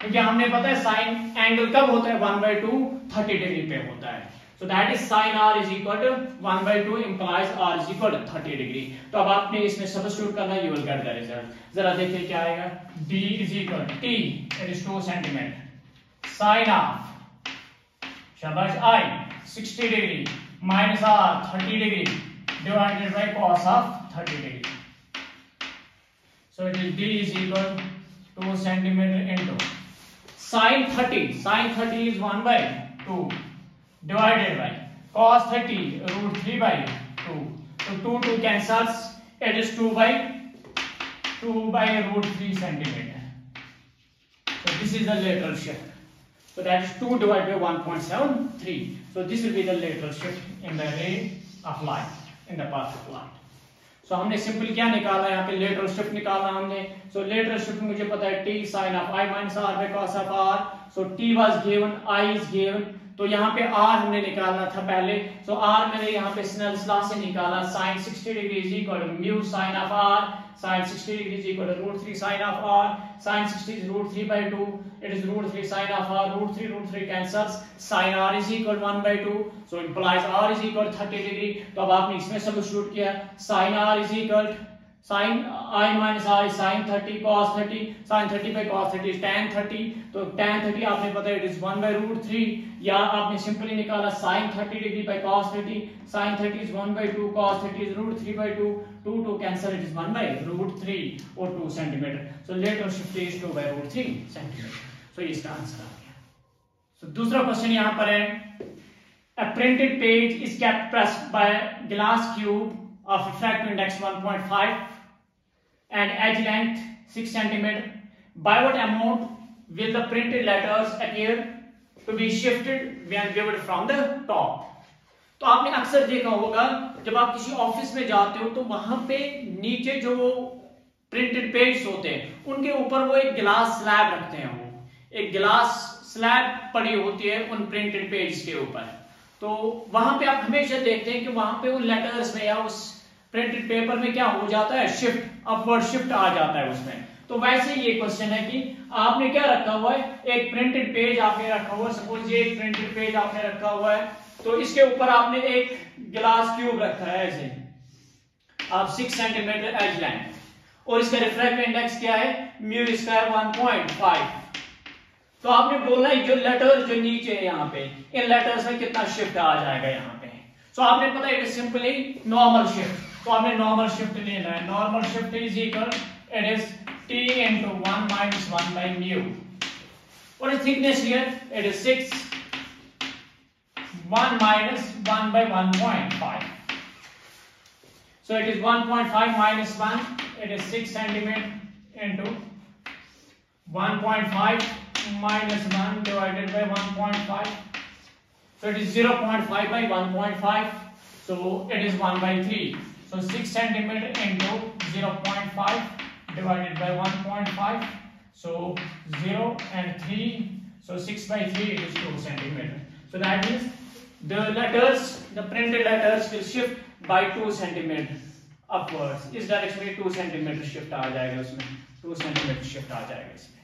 Speaker 1: क्योंकि हमने पता है sine angle कब होता है one by two thirty degree पे होता है so that is sine R is equal to one by two implies R is equal to thirty degree तो अब आपने इसमें सब्स्टिट्यूट करना you will get the result जरा देखिए क्या आएगा। D is equal T it is two centimetre sine of शाबाश I 60 degree minus R 30 degree divided by cos of 30 degree so it is d is equal to 2 centimeter into. Sin 30 sin 30 is 1 by 2 divided by cos thirty root three by two तो two two cancel it is two by two by root three centimetre so this is the lateral shift so that is two divide by one so this will be the lateral shift in the ray of light in the path of light so हमने simple क्या निकाला? यहाँ पे lateral shift निकाला हमने। सो lateral shift मुझे पता है T sine of I minus R by cos of R so T was given is given तो यहाँ पे आर हमने निकालना था पहले सो so, आर मैंने यहाँ पे स्नेल्स से निकाला sine 60 degree is equal to mu sine of R sin 60 degree is equal to root 3 sin of r sin 60 is root 3 by 2 it is root 3 sin of r root 3 root 3 cancels sin r is equal to 1 by 2 so implies r is equal to 30 degree तो अब आपने इसमें substitute किया sin r is equal sine i minus i sine thirty cos thirty sine thirty by cos thirty ten thirty तो ten thirty आपने पता it is one by root three या आपने सिंपली निकाला sine thirty degree by cos thirty sine thirty is one by two cos thirty is root three by two two two cancel it is one by root three और two centimetre so late और शिफ्टी is two by root three centimetre so इसका answer आ गया. सो दूसरा question यहाँ पर है. Printed page is kept pressed by glass cube of refractive index 1.5 and edge length 6 centimeter. By what amount will the printed letters appear to be shifted when viewed from the top? तो आपने अक्सर देखा होगा, जब आप किसी office में जाते हो तो वहाँ पे नीचे जो प्रिंटेड पेज होते हैं, उनके ऊपर वो एक गिलास स्लैब रखते हैं वो एक गिलास स्लैब पड़ी होती है उन प्रिंटेड पेज के ऊपर तो वहाँ पे आप हमेशा देखते हैं कि वहाँ पे उन लेटर्स में या उस प्रिंटेड पेपर में क्या हो जाता है? शिफ्ट अपवर्ड शिफ्ट आ जाता है उसमें। तो वैसे ये क्वेश्चन है कि आपने क्या रखा हुआ है? एक प्रिंटेड पेज आपने रखा हुआ है। सपोज़ ये एक प्रिंटेड पेज आपने रखा हुआ है तो इसके ऊपर आपने एक गिलास क्यूब रखा है ऐसे। आप सिक्स सेंटीमीटर एज लाइन और इसका रिफ्रैक्टिव इंडेक्स क्या है? Mu square one point five तो आपने बोलना है जो लेटर जो नीचे है यहाँ पे इन लेटर्स में कितना शिफ्ट आ जाएगा यहाँ पे? सो so, आपने पता है it is simply normal shift तो आपने नॉर्मल शिफ्ट लेना है normal shift is equal it is T into one minus one by mu what is thickness here it is 6 1 minus 1 by 1.5 so it is 1.5 minus 1 it is 6 centimeter into 1.5 minus 1 divided by 1.5 so it is 0.5 by 1.5 so it is 1 by 3 So 6 centimeter into 0.5 divided by 1.5. So 0 and 3. So 6 by 3 it is 2 centimeter. So that means the letters, the printed letters will shift by 2 centimeter upwards. इस direction में 2 centimeter shift आ जाएगा उसमें 2 centimeter shift आ जाएगा इसमें.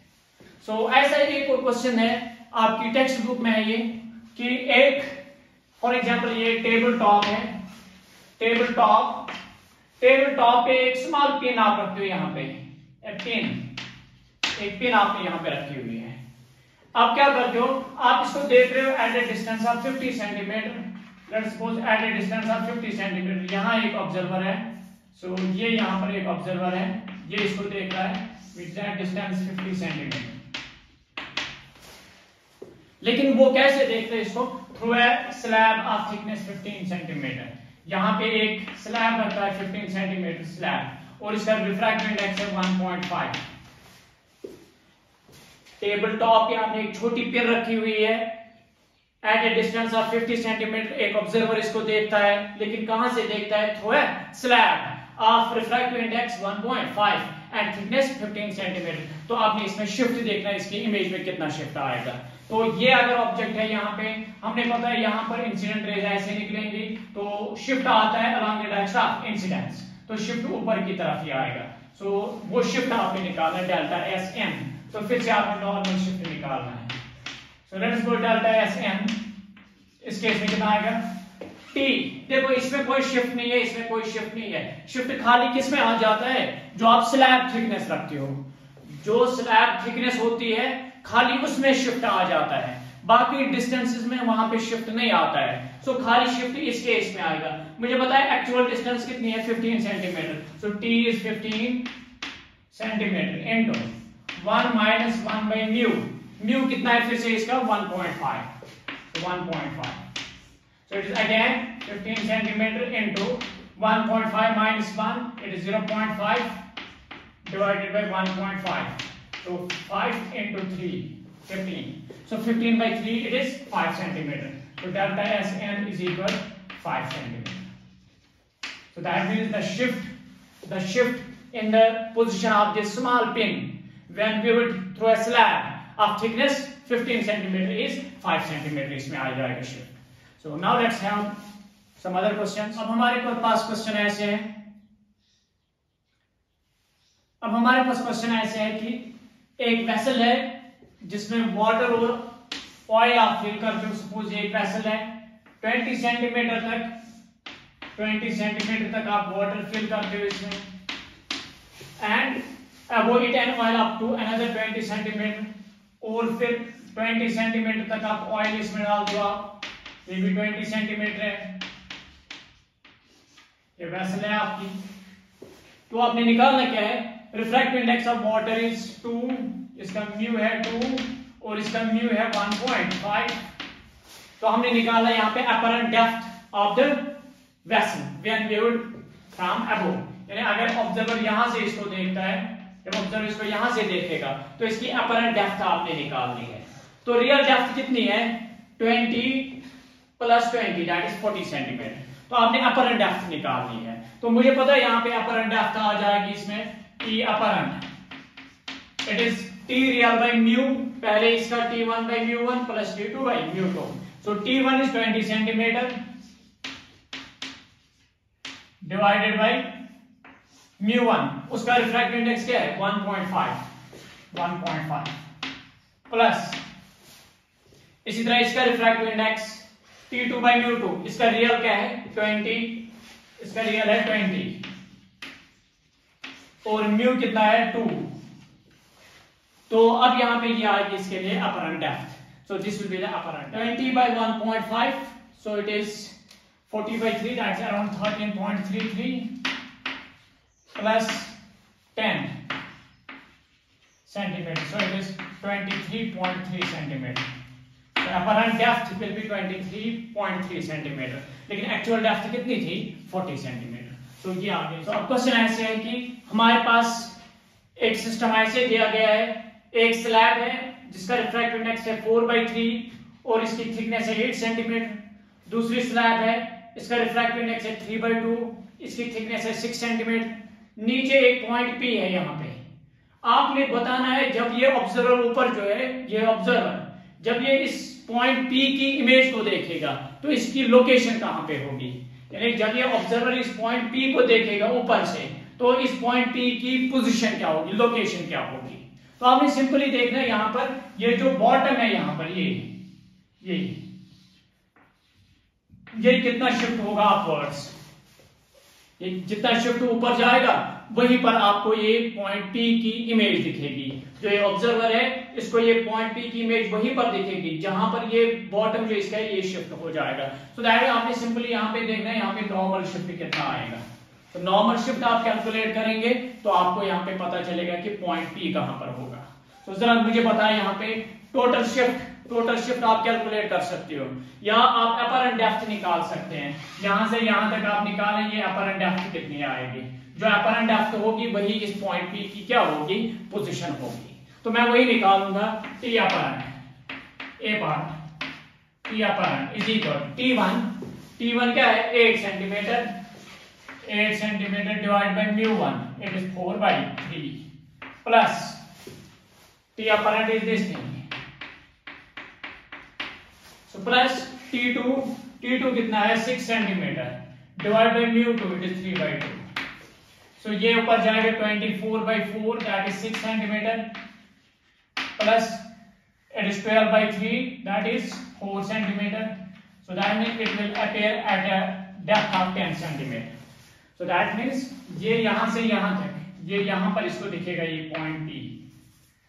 Speaker 1: So ऐसा एक और question है आपकी टेक्स्ट बुक में है ये कि एक फॉर एग्जांपल ये टेबल टॉप है टेबल टॉप टेबल टॉप पे एक स्मॉल पिन आप रखते हो यहाँ पे। पिन एक पिन आपने यहाँ पे रखी हुई है। आप क्या करते हो? आप इसको देख रहे हो at a distance of 50 centimetre let's suppose at a distance of 50 centimetre यहाँ एक ऑब्जर्वर है। सो so, ये यहाँ पर एक ऑब्जर्वर है। ये इसको देख रहा है। विच एट डिस्टेंस 50 सेंटीमीटर लेकिन वो कैसे देखते हैं इसको? Through a slab of thickness 15 centimetre यहाँ पे एक स्लैब रखा है 15 सेंटीमीटर स्लैब और इसका रिफ्रैक्टिव इंडेक्स है 1.5 टेबल टॉप पे आपने एक छोटी पिन रखी हुई है। At a distance of 50 centimetre एक ऑब्जर्वर इसको देखता है, लेकिन कहाँ से देखता है? Through slab of refractive index 1.5 and thickness 15 centimetre तो आपने इसमें शिफ्ट देखना है, इसकी इमेज में कितना शिफ्ट आएगा। तो ये अगर ऑब्जेक्ट है यहाँ पे हमने पता है यहाँ पर इंसिडेंट रेज ऐसे निकलेंगी तो शिफ्ट आता है अलॉन्ग डायरेक्शन ऑफ़ इंसिडेंस तो शिफ्ट ऊपर की तरफ़ ही आएगा। सो so, वो शिफ्ट आपने निकालना है डेल्टा एस एन तो फिर से आपने नॉर्मल शिफ्ट निकालना है। So let's go delta S N इस केस में कितना आएगा? टी देखो इसमें कोई शिफ्ट नहीं है इसमें कोई शिफ्ट नहीं है। शिफ्ट खाली किसमें आ जाता है? जो आप स्लैब थिकनेस रखते हो। जो स्लैब थिकनेस होती है खाली उसमें शिफ्ट आ जाता है। बाकी डिस्टेंसेस में वहाँ पे शिफ्ट नहीं आता है। सो so, खाली शिफ्ट इस केस में आएगा। मुझे बताया एक्चुअल डिस्टेंस कितनी है? 15 centimetre so T is 15 centimetre into 1 minus 1 by mu mu कितना है फिर से इसका? 1.5 so 1.5 So it is again 15 centimeter into 1.5 minus 1, it is 0.5 divided by 1.5. So 5 into 3, 15. So 15 by 3, it is 5 centimeter. So delta Sn is equal 5 centimeter. So that means the shift, the shift in the position of this small pin when viewed through a slab of thickness 15 centimeter is 5 centimeter इसमें आ जाएगा shift. So now let's have some other questions. अब हमारे पास question ऐसे हैं अब हमारे पास question ऐसे है कि एक वेसल है, जिसमें वाटर और ऑयल आप फिल कर जो सपोज़ एक वेसल है 20 सेंटीमीटर तक 20 सेंटीमीटर तक आप वाटर फिल करते हो इसमें। And above it an oil up to another 20 centimetre और फिर 20 सेंटीमीटर तक आप ऑयल इसमें डाल दो आप। ये भी ट्वेंटी सेंटीमीटर है। ये वेसल है आपकी। तो आपने निकालना क्या है? Refractive index of water is two इसका म्यू है टू और इसका म्यू है वन पॉइंट फाइव तो हमने निकाला यहाँ पे apparent depth of the vessel when viewed from above यानी अगर ऑब्जर्वर यहाँ से इसको देखता है, जब ऑब्जर्वर इसको यहाँ से देखेगा तो इसकी अपरेंट डेप्थ आपने निकालनी है। तो रियल डेप्थ कितनी है? 20 plus twenty that is forty centimetre तो आपने अपर एंड डेप्थ निकालनी है। तो मुझे पता है यहाँ पे अपर एंड डेप्थ आ जाएगी इसमें। T apparent it is T real by mu पहले इसका T one by mu one plus T two by mu two so T one is twenty centimetre divided by mu one उसका refractive index क्या है? 1.5 1.5 plus इसी तरह इसका refractive index T two by mu two इसका real क्या है? Twenty इसका रियल है ट्वेंटी और म्यू कितना है? टू तो अब यहाँ पे ये आएगी इसके लिए apparent depth so this will be the apparent twenty by one point five so it is forty by three that's around thirteen point three three plus ten centimetre so it is twenty three point three centimetre depth will be 23.3 centimetre लेकिन actual depth कितनी थी? 40 centimetre तो ये आ गया। तो अब question ऐसे है कि हमारे पास एक सिस्टम ऐसे दिया गया है। एक स्लैब है, जिसका रिफ्रैक्टिव इंडेक्स है 4 बाई थ्री और इसकी थिकनेस है 8 सेंटीमीटर दूसरी स्लैब है, इसका रिफ्रैक्टिव इंडेक्स है 3 बाई टू इसकी थिकनेस है 6 सेंटीमीटर नीचे एक पॉइंट पी है यहाँ पे। आपने बताना है, जब ये ऑब्जर्वर ऊपर जो है, ये ऑब्जर्वर जब ये इस पॉइंट पी की इमेज को देखेगा तो इसकी लोकेशन कहाँ पे होगी? यानी जब ये ऑब्जर्वर इस पॉइंट पी को देखेगा ऊपर से तो इस पॉइंट पी की पोजीशन क्या होगी? लोकेशन क्या होगी? तो आपने सिंपली देखना है यहाँ पर, ये जो बॉटम है यहाँ पर, ये ये ये कितना शिफ्ट होगा अपवर्ड्स ये जितना शिफ्ट ऊपर जाएगा वहीं पर आपको ये पॉइंट पी की इमेज दिखेगी। जो ये ऑब्जर्वर है, इसको ये पॉइंट पी की इमेज वहीं पर दिखेगी, जहाँ पर ये बॉटम जो इसका है, ये शिफ्ट हो जाएगा। सो so आपने सिंपली यहाँ पे देखना है, यहाँ पे नॉर्मल शिफ्ट कितना आएगा। तो नॉर्मल शिफ्ट आप कैलकुलेट करेंगे तो आपको यहाँ पे पता चलेगा कि पॉइंट पी कहाँ पर होगा। तो जरा मुझे बताएँ यहाँ पे टोटल शिफ्ट टोटल शिफ्ट आप कैलकुलेट कर सकते हो। या आप अपर एंड डेप्थ निकाल सकते हैं। यहाँ से यहाँ तक आप निकालेंगे अपर एंड डेप्थ कितनी आएगी। जो अपरेंट डेप्थ होगी, वही इस पॉइंट पी की क्या होगी? पोजिशन होगी। तो मैं वही निकालूँगा T apparent a part T apparent is equal T one T one क्या है? Eight centimetre eight centimetre divide by mu one it is four by three plus T apparent is this thing plus T two T two कितना है? Six centimetre divide by mu two it is three by two so ये ऊपर जाएगा 24 four by four that is six centimetre plus it is twelve by three that is four centimetre so that mean it will appear at a depth of ten centimetre so that means ये यहाँ से यहाँ तक, ये यहाँ पर इसको दिखेगा ये पॉइंट बी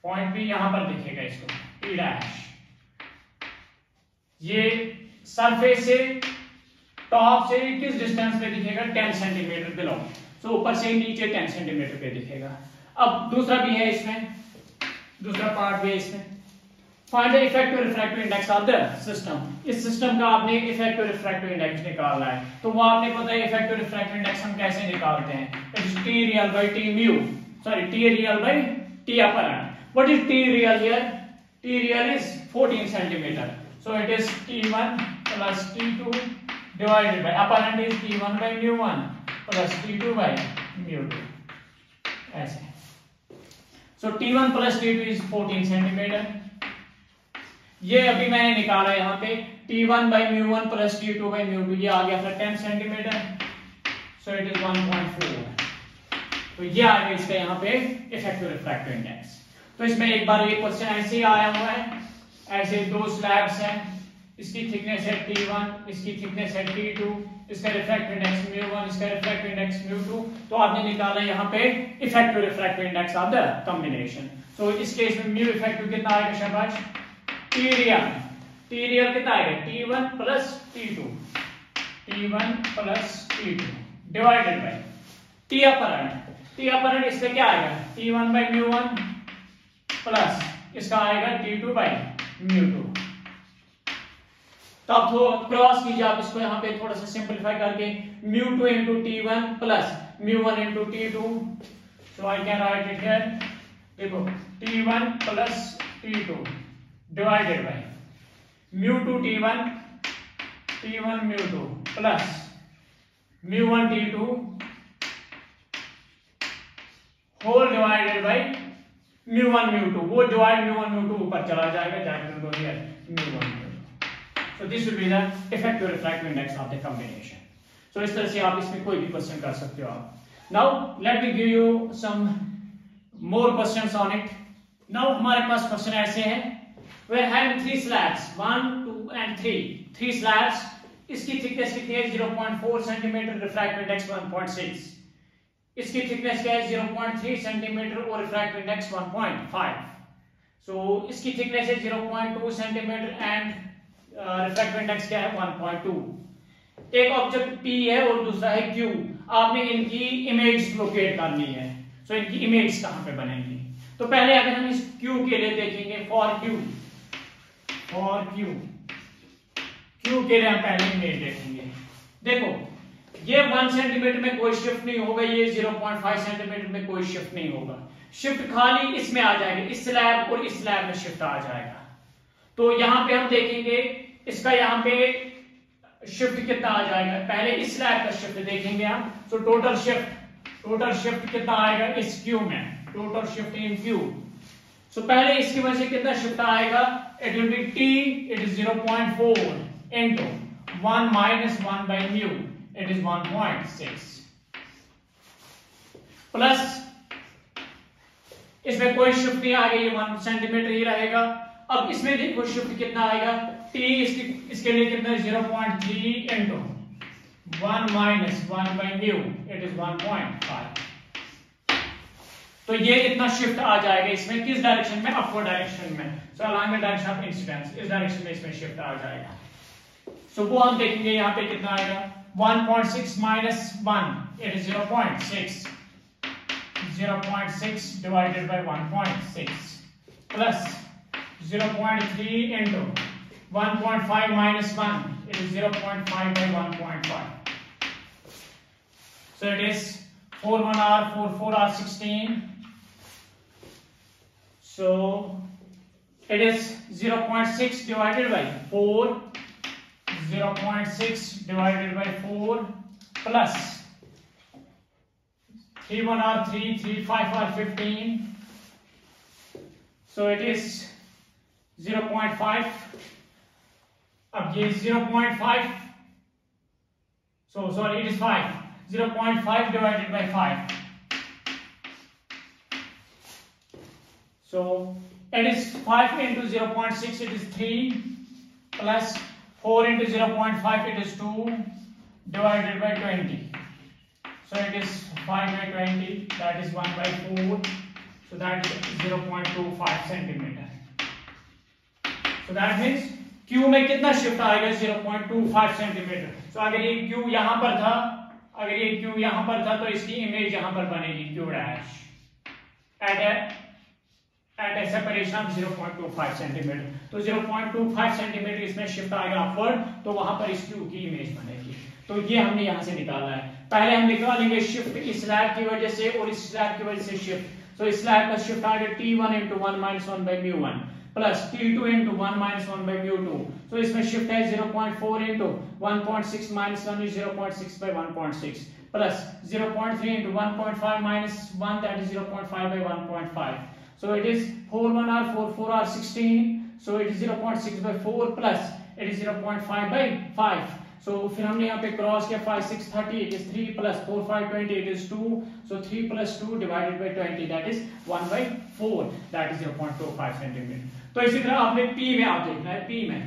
Speaker 1: पॉइंट बी यहाँ पर दिखेगा इसको पी डैश ये सरफेस से टॉप से किस डिस्टेंस पे दिखेगा? टेन सेंटीमीटर बिलो तो ऊपर से नीचे टेन सेंटीमीटर पे दिखेगा। अब दूसरा भी है इसमें, दूसरा पार्ट भी है इसमें। Find the effective refractive index of the system इस सिस्टम का आपने इफ़ेक्टिव रिफ्रैक्टिव इंडेक्स निकालना है। तो वो आपने पता है इफ़ेक्टिव रिफ्रैक्टिव इंडेक्स हम कैसे निकालते हैं? It's T real by T mu sorry T real by T apparent what is T real here T real is 14 centimetre centimeter so it is t1 plus t2 divided by apparent is t1 by mu1 plus T two by mu two, ऐसे। So T one plus T two is fourteen centimetre ये अभी मैंने निकाला यहाँ पे T one by mu one plus T two by mu two, ये आ गया था ten centimetre so it is one point four तो ये आ गया इसका यहाँ पे इफ़ेक्टिव रिफ्रैक्टिव इंडेक्स तो इसमें एक बार ये क्वेश्चन ऐसे ही आया हुआ है। ऐसे दो स्लैब्स हैं। इसकी थिकनेस है टी वन इसकी थिकनेस है टी टू इसका रिफ्रैक्टिव इंडेक्स म्यू वन इसका रिफ्रैक्टिव इंडेक्स म्यू टू तो आपने निकाला यहाँ पे effective refractive index of the combination तो इस केस में म्यू इफ़ेक्टिव कितना आएगा शाबाश? टी रियल टी रियल कितना आएगा T one plus T two T one plus T two divided by T apparent T apparent इसका क्या आएगा? T one by mu one plus इसका आएगा T two by mu two तो आप cross कीजिए आप इसको यहाँ पे थोड़ा सा सिंपलीफाई करके mu two into T one plus mu one into T two so I can write it here देखो T one plus T two divided by mu 2 t1 t1 mu 2 mu one 1 t2 whole divided by mu 1 mu 2 वो divide mu 1 mu 2 ऊपर चला जाएगा जाएगा दो here mu 1 mu 2 so this will be the effective refractive index of the combination so इस तरह से आप इसमें कोई भी क्वेश्चन कर सकते हो आप now let me give you some more questions on it now हमारे पास क्वेश्चन ऐसे हैं are having three slabs one two and three three slabs इसकी थिकनेस कितनी है 0.4 सेंटीमीटर रिफ्रैक्टिव इंडेक्स 1.6 इसकी थिकनेस क्या है 0.3 सेंटीमीटर और रिफ्रैक्टिव इंडेक्स 1.5 सो so, इसकी थिकनेस है 0.2 सेंटीमीटर एंड रिफ्रैक्टिव इंडेक्स क्या है? 1.2 एक ऑब्जेक्ट P है और दूसरा है Q. आपने इनकी इमेज लोकेट करनी है। सो so, इनकी इमेज कहाँ पे बनेगी? तो पहले अगर हम इस Q के लिए देखेंगे फॉर Q. और क्यू क्यू के लिए हम पहले इमेज देखेंगे। देखो ये वन सेंटीमीटर में कोई शिफ्ट नहीं होगा ये ज़ीरो पॉइंट फाइव सेंटीमीटर में कोई शिफ्ट नहीं होगा। शिफ्ट खाली इसमें आ जाएगा इस स्लैब और इस स्लैब में शिफ्ट आ जाएगा। तो यहाँ पे हम देखेंगे इसका यहाँ पे शिफ्ट कितना आ जाएगा? पहले इस स्लैब का शिफ्ट देखेंगे हम। तो टोटल शिफ्ट टोटल शिफ्ट कितना आएगा इस क्यू में? Total shift in Q so पहले इसकी वजह से कितना शिफ्ट आएगा? It will be t, it is 0.4 into 1 minus 1 by mu. It is 1.6 plus, इसमें कोई शिफ्ट नहीं आ गई वन सेंटीमीटर ही रहेगा। अब इसमें देखो शिफ्ट कितना आएगा? टी इसके लिए कितना zero point three into one minus one by mu it is one point five तो ये इतना शिफ्ट आ जाएगा इसमें किस डायरेक्शन में? अपवर्ड डायरेक्शन में। So along the direction of incidence इस डायरेक्शन में इसमें शिफ्ट आ जाएगा। सो so, वो हम देखेंगे यहाँ पे कितना आएगा? 1.6 minus 1 it is 0.6 0.6 divided by 1.6 plus 0.3 into 1.5 minus 1 it is 0.5 by 1.5 so it is 4 1 r 4 4 r 16 so it is 0.6 divided by 4 0.6 divided by 4 plus 3 1 r 3 3 5 r 15 so it is 0.5 अब ये 0.5 so sorry it is 5 0.5 divided by 5 so it is 5 into 0.6 it is 3 plus 4 into 0.5 it is 2 divided by 20 so it is 5 by 20 that is 1 by 4 so that is 0.25 centimeter so that means Q में कितना shift आएगा? 0.25 centimetre so, अगर ये Q यहाँ पर था, अगर ये Q यहाँ पर था तो इसकी इमेज यहाँ पर बनेगी, Q dash a, at a separation of 0.25 centimetre तो 0.25 सेंटीमीटर इसमें शिफ्ट आएगा अपवर्ड तो वहाँ पर इस क्यू की इमेज बनेगी. तो ये हमने यहाँ से निकाला है. पहले हम निकालेंगे शिफ्ट इस स्लैब की वजह से और इस स्लैब की वजह से शिफ्ट तो इस स्लैब का शिफ्ट आएगा t1 into 1 minus 1 by mu 1 plus t2 into 1 minus 1 by mu 2 so इसमें शिफ्ट है 0.4 into 1.6 minus 1 is 0.6 by 1.6 plus 0.3 into 1.5 minus 1 that is 0.5 by 1.5 so it is 4 1 r 4 4 r 16 so it is 0.6 by 4 plus it is 0.5 by 5 so फिर हमने यहाँ पे cross किया 5 6 30 it is 3 plus 4 5 20 it is 2 so 3 plus 2 divided by 20 that is 1 by 4 that is 0.25 centimeter. तो इसी तरह आपने P में आप देखना है P में।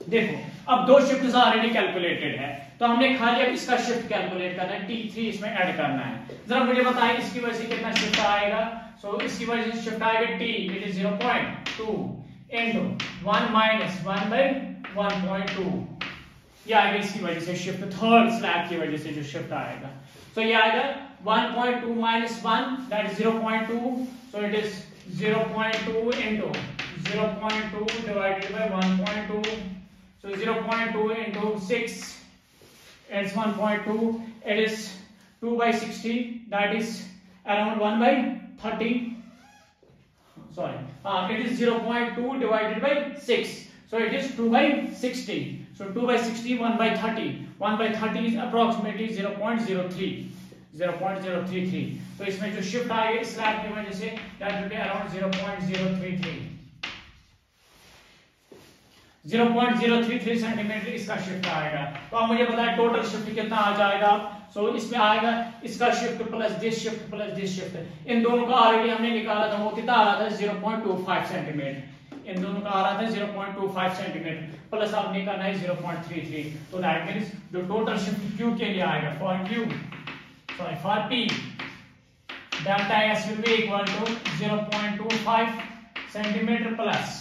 Speaker 1: देखो अब दो शिफ्ट ऑलरेडी कैलकुलेटेड है। तो हमने खाली अब इसका शिफ्ट कैलकुलेट करना है T3 इसमें ऐड करना है। जरा मुझे बताएँ इसकी वजह से कितना शिफ्ट आएगा। सो so, इसकी वजह से शिफ्ट आएगा T it is 0.2 into 1 minus 1 by 1.2 ये आएगा इसकी वजह से शिफ्ट थर्ड स्लैब की वजह से जो शिफ्ट आएगा सो so, ये आएगा 1.2 minus 1 that is 0.2 so it is 0.2 into 0.2 divided by 1.2 so 0.2 into 6 it's 1.2 it is 2 by 60 that is around 1 by 30 sorry uh, it is 0.2 divided by 6 so it is 2 by 60 so 2 by 60 1 by 30 1 by 30 is approximately 0.03 0.033 तो इसमें जो shift आएगा इस slab की वजह से that will be around 0.033 0.033 centimetre इसका shift आएगा। तो अब मुझे बताएँ टोटल शिफ्ट कितना आ जाएगा? सो so, इसमें आएगा इसका shift plus this shift plus this shift इन दोनों का ऑलरेडी हमने निकाला था वो कितना आ रहा था? 0.25 सेंटीमीटर इन दोनों का आ रहा था 0.25 सेंटीमीटर प्लस अब निकालना है 0.33 तो दैट मींस जो टोटल शिफ्ट क्यू के लिए आएगा for Q sorry for P delta S will be equal to 0.25 centimetre plus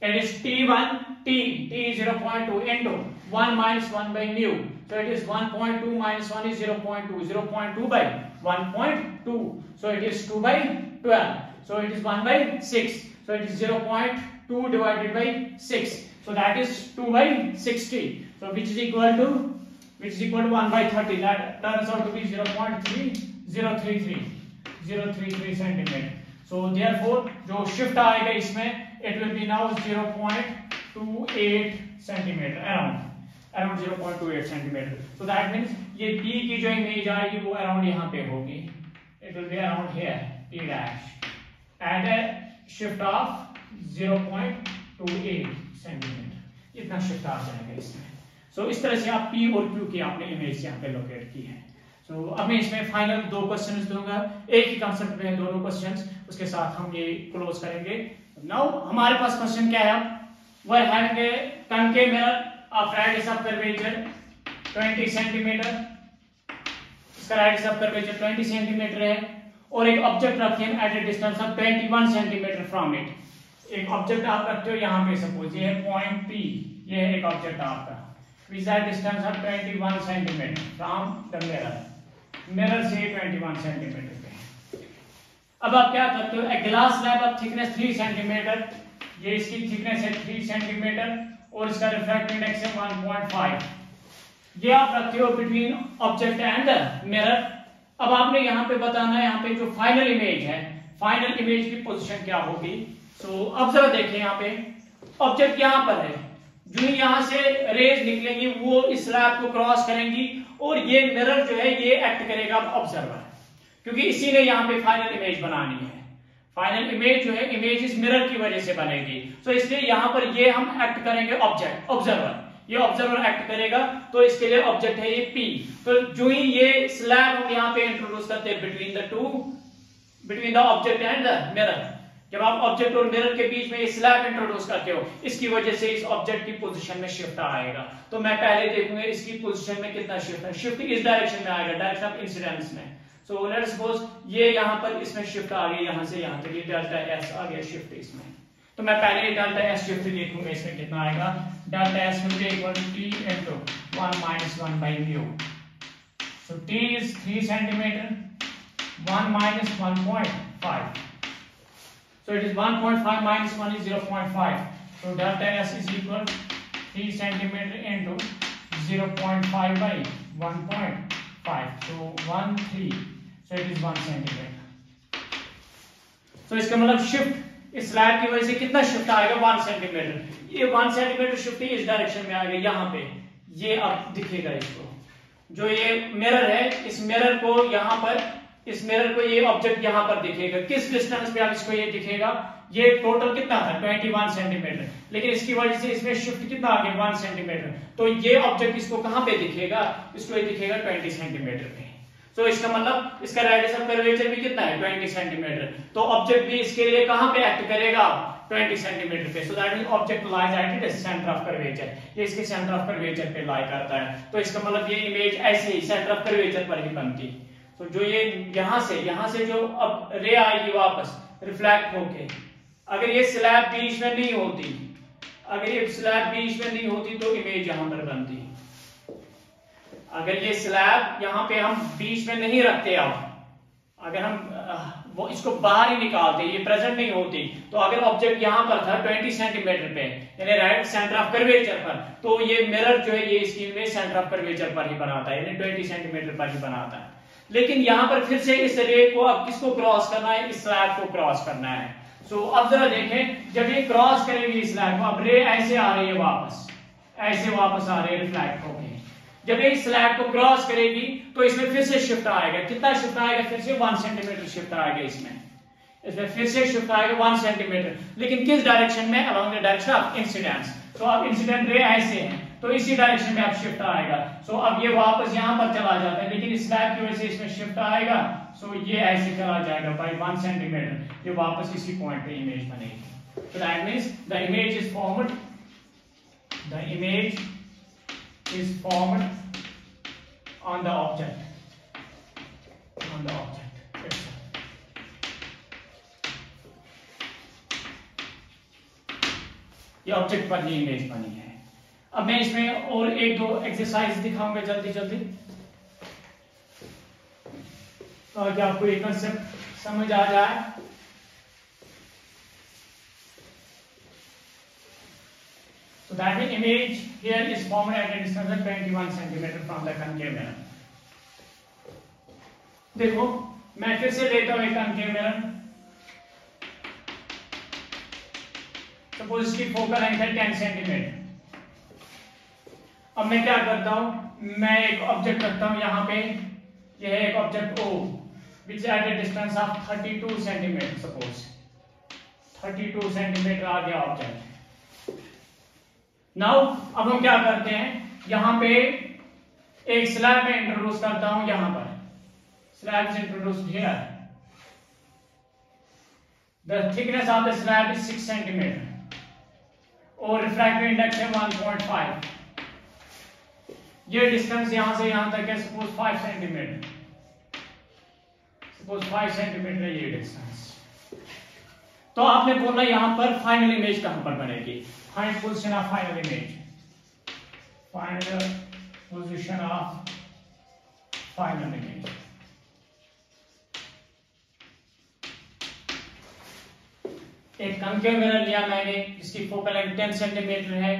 Speaker 1: it is t1 t t is 0.2 into 1 minus 1 by mu so it is 1.2 minus 1 is 0.2 0.2 by 1.2 so it is 2 by 12 so it is 1 by 6 so it is 0.2 divided by 6 so that is 2 by 60 so which is equal to which is equal to 1 by 30 that turns out to be 0.3033 033 centimeter so therefore जो shift आएगा इसमें it will be now 0.28 centimeter around around 0.28 centimeter so that means ये p की जो image आएगी वो around यहाँ पे होगी it will be around here p dash at a shift of 0.28 centimeter इतना शिफ्ट आ जाएगा इसमें। सो so, इस तरह से आप p और q की आपने इमेज यहाँ पे लोकेट की है। तो so, अब मैं इसमें फाइनल दो क्वेश्चन दूँगा। एक ही कंसेप्ट में दोनों क्वेश्चन उसके साथ हम ये क्लोज करेंगे। नाउ हमारे पास क्वेश्चन क्या है? वह having a concave mirror of radius of curvature 20 centimetre इसका radius of curvature 20 सेंटीमीटर है। और एक ऑब्जेक्ट रखे at a distance of 21 centimetre from it एक ऑब्जेक्ट आप रखते हो यहाँ पे सपोज़ ये है पॉइंट पी ये है एक ऑब्जेक्ट आपका। Which are distance of 21 centimetre from the mirror mirror से 21 सेंटीमीटर पे अब आप क्या करते हो? एक glass slab of thickness 3 centimetre ये इसकी थिकनेस है 3 सेंटीमीटर और इसका रिफ्रैक्ट इंडेक्स है 1.5 ये आप रखते हो बिटवीन ऑब्जेक्ट एंड मिरर अब आपने यहाँ पे बताना है यहाँ पे जो फाइनल इमेज है फाइनल इमेज की पोजीशन क्या होगी? सो so, अब जरा देखें यहाँ पे। ऑब्जेक्ट यहाँ पर है। जो यहाँ से रेज निकलेंगी वो इस स्लैब को क्रॉस करेंगी और ये मिरर जो है ये एक्ट करेगा ऑब्जर्वर क्योंकि इसी ने यहाँ पे फाइनल इमेज बनानी है। फाइनल इमेज जो है इमेज इस मिरर की वजह से बनेगी। सो so, इसलिए यहाँ पर ये हम एक्ट करेंगे ऑब्जेक्ट ऑब्जर्वर ये ऑब्जर्वर एक्ट करेगा तो इसके लिए ऑब्जेक्ट है ये पी तो जो ही ये स्लैब हम यहाँ पे इंट्रोड्यूस करते हैं between the two between the object and the mirror जब आप ऑब्जेक्ट और मिरर के बीच में स्लैब इंट्रोड्यूस करते हो, इसकी वजह से इस ऑब्जेक्ट की पोजीशन में शिफ्ट आएगा। तो मैं पहले देखूँगा इसकी पोजीशन में कितना शिफ्ट है। शिफ्ट इस डायरेक्शन में आएगा डायरेक्शन ऑफ़ इंसिडेंस में। सो लेट्स सपोज़ ये यहाँ पर इसमें शिफ्ट आ गई, यहाँ से यहाँ तक, ये डेल्टा एस आ गया शिफ्ट इसमें। तो मैं पहले डेल्टा एस जो फिर देखूँगा इसमें कितना आएगा? डेल्टा एस मुझे equal to T into minus one by mu so T is three centimetre one minus one point five so it is one point five minus one is zero point five so delta S is equal three centimetre into zero point so one three so it is one centimetre so इसका मतलब shift इस slab की वजह से कितना shift आएगा? One centimetre ये one centimetre shift इस डायरेक्शन में आएगा, यहाँ पे। ये अब दिखेगा इसको। जो ये मिरर है, इस मिरर को यहाँ पर, इस मिरर को ये ऑब्जेक्ट यहाँ पर दिखेगा। किस डिस्टेंस पे आप इसको ये दिखेगा? ये टोटल कितना था? 21 सेंटीमीटर लेकिन इसकी वजह से इसमें शिफ्ट कितना आ गया? 1 सेंटीमीटर तो ये ऑब्जेक्ट इसको कहाँ पे दिखेगा? इसको ये दिखेगा 20 सेंटीमीटर पे। तो इसका मतलब इसका रेडियस ऑफ़ कर्वेचर भी कितना है? 20 सेंटीमीटर तो ऑब्जेक्ट भी इसके लिए कहाँ पे एक्ट करेगा? 20 सेंटीमीटर पे। So that means object lies at it centre of curvature ये इसके सेंटर ऑफ़ कर्वेचर पे लाई करता है। तो इसका मतलब ये इमेज ऐसे ही सेंटर ऑफ़ कर्वेचर पर ही बनती। तो जो ये यहाँ से यहाँ से जो अब रे आएगी वापस रिफ्लेक्ट होके। अगर ये स्लैब बीच में नहीं होती, अगर ये स्लैब बीच में नहीं होती तो इमेज यहाँ पर बनती। अगर ये स्लैब यहाँ पे हम बीच में नहीं रखते अब अगर हम वो इसको बाहर ही निकालते ये प्रेजेंट नहीं होती तो अगर ऑब्जेक्ट यहाँ पर था 20 सेंटीमीटर पे यानी राइट सेंटर ऑफ़ कर्वेचर पर तो ये मिरर जो है ये स्क्रीन में सेंटर ऑफ़ कर्वेचर पर ही बनाता है यानी 20 सेंटीमीटर पर ही बनाता है। लेकिन यहाँ पर फिर से इस रे को अब किसको क्रॉस करना है? इस स्लैब को क्रॉस करना है। सो so, अब जरा देखें जब ये क्रॉस करेंगे इस स्लैब को अब रे ऐसे आ रही है वापस ऐसे वापस आ रही है रिफ्लेक्ट होके जब ये स्लैब को क्रॉस करेगी तो इसमें फिर से शिफ्ट आएगा। कितना शिफ्ट आएगा? फिर से वन सेंटीमीटर शिफ्ट आएगा इसमें। इसमें फिर से शिफ्ट आएगा वन सेंटीमीटर लेकिन किस डायरेक्शन में? Along the direction of incidence तो अब इंसिडेंट रे ऐसे है। तो इसी डायरेक्शन में अब शिफ्ट आएगा। सो so, अब ये वापस यहाँ पर चला जाता है। लेकिन स्लैब की वजह से इसमें शिफ्ट आएगा। सो so, ये ऐसे चला जाएगा बाई वन सेंटीमीटर ये वापस इसी पॉइंट पे इमेज बनेगी। तो that means the image is formed. The image is formed on the object. On the object. ये ऑब्जेक्ट पर ही इमेज बनी है। अब मैं इसमें और एक दो एक्सरसाइज दिखाऊँगा जल्दी जल्दी। ताकि आपको एक कंसेप्ट समझ आ जाए। That image here is formed at a distance of 21 cm from the concave mirror. देखो, मैं फिर से लेता हूँ एक concave mirror. सपोज़ इसकी फोकल लेंथ है 10 सेंटीमीटर अब मैं क्या करता हूँ? मैं एक ऑब्जेक्ट रखता हूँ यहाँ पे. यह है एक object O which at a distance of 32 centimetre suppose 32 centimetre आ गया ऑब्जेक्ट नाउ अब हम क्या करते हैं? यहाँ पे एक स्लैब में इंट्रोड्यूस करता हूँ यहाँ पर। Slab is introduced here the thickness of the slab is 6 centimetre और रिफ्रैक्टिव इंडेक्स है 1.5 ये डिस्टेंस यहाँ से यहाँ तक है suppose five centimetre suppose five centimetre है ये डिस्टेंस तो आपने बोला यहाँ पर फाइनल इमेज कहाँ पर बनेगी? Find position of final image final position of final image एक कंकेव मिरर लिया मैंने, जिसकी फोकल लेंथ 10 सेंटीमीटर है।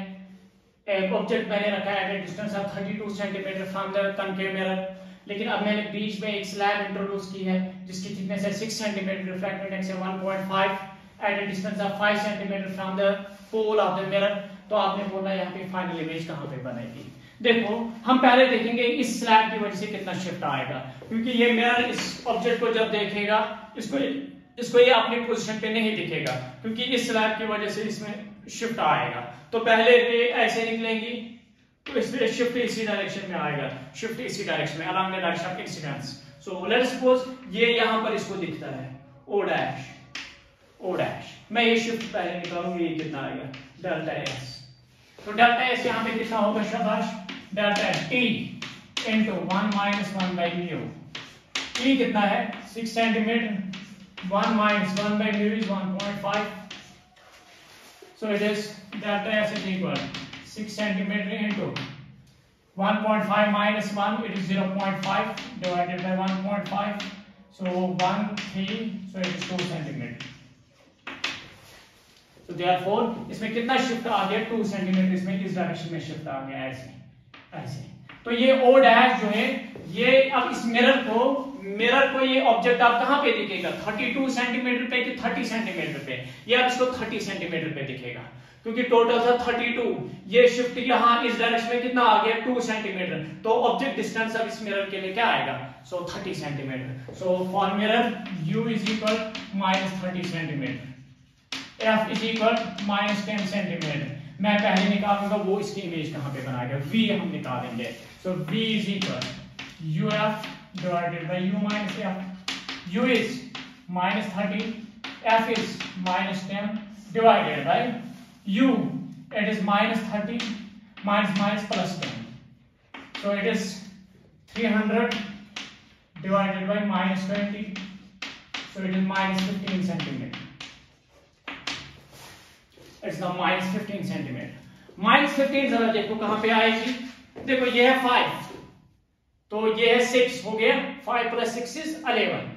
Speaker 1: एक ऑब्जेक्ट मैंने रखा है at distance of 32 centimetre from the concave mirror लेकिन अब मैंने बीच में एक स्लैब इंट्रोड्यूस की है, जिसकी थिकनेस है 6 सेंटीमीटर रिफ्रैक्टिव इंडेक्स है 1.5 at a distance of 5 centimetre from the pole of the mirror तो आपने बोला यहाँ पे फाइनल इमेज कहाँ पे बनेगी? देखो, हम पहले देखेंगे इस स्लैब की वजह से कितना शिफ्ट आएगा। क्योंकि ये मिरर इस ऑब्जेक्ट को जब देखेगा, इसको इसको ये अपनी पोजीशन पे नहीं दिखेगा, क्योंकि इस स्लैब की वजह से इसमें शिफ्ट आएगा। तो पहले रे ऐसे निकलेंगी तो इसमें शिफ्ट इसी डायरेक्शन में आएगा। शिफ्ट इसी डायरेक्शन में। Along the direction of incidence so let suppose ये यहाँ पर इसको दिखता है। ओ डैश ओ डैश मैं ये शिफ्ट पहले निकालूँगी ये कितना आएगा डेल्टा एस तो डेल्टा एस यहाँ पे कितना होगा शाबाश delta T into 1 minus 1 by mu T कितना है 6 centimetre 1 minus 1 by mu is 1.5. So it is delta S is equal 6 centimeter into 1.5 minus 1 it is 0.5 divided by 1.5 so 1 3 so it is 2 centimeter so therefore इसमें कितना shift आ गया? 2 centimetre इसमें इस direction में shift आ गया ऐसे ऐसे। तो ये ओ डैश जो है ये अब इस मिरर को मिरर को ये ऑब्जेक्ट आप कहाँ पे दिखेगा? 32 सेंटीमीटर पे कि 30 सेंटीमीटर पे? ये आप इसको 30 सेंटीमीटर पे दिखेगा। क्योंकि टोटल था 32 ये शिफ्ट यहाँ इस डायरेक्शन में कितना आ गया? 2 सेंटीमीटर तो ऑब्जेक्ट डिस्टेंस अब इस मिरर के लिए क्या आएगा? So so, 30 centimetre so for mirror u is equal minus thirty centimetre f is equal minus ten centimetre मैं पहले निकालूँगा वो इसकी इमेज कहाँ पे बनाएगा v हम निकालेंगे so v is equal uf divided by u minus f. u is minus 30, f is minus 10 divided by u, it is minus 30 minus minus plus 10. So it is 300 divided by minus 20. So it is minus 15 centimeter. It's the minus 15 centimeter. Minus fifteen जरा देखो कहाँ पे आएगी। देखो ये है five तो ये है सिक्स हो गया five plus six is eleven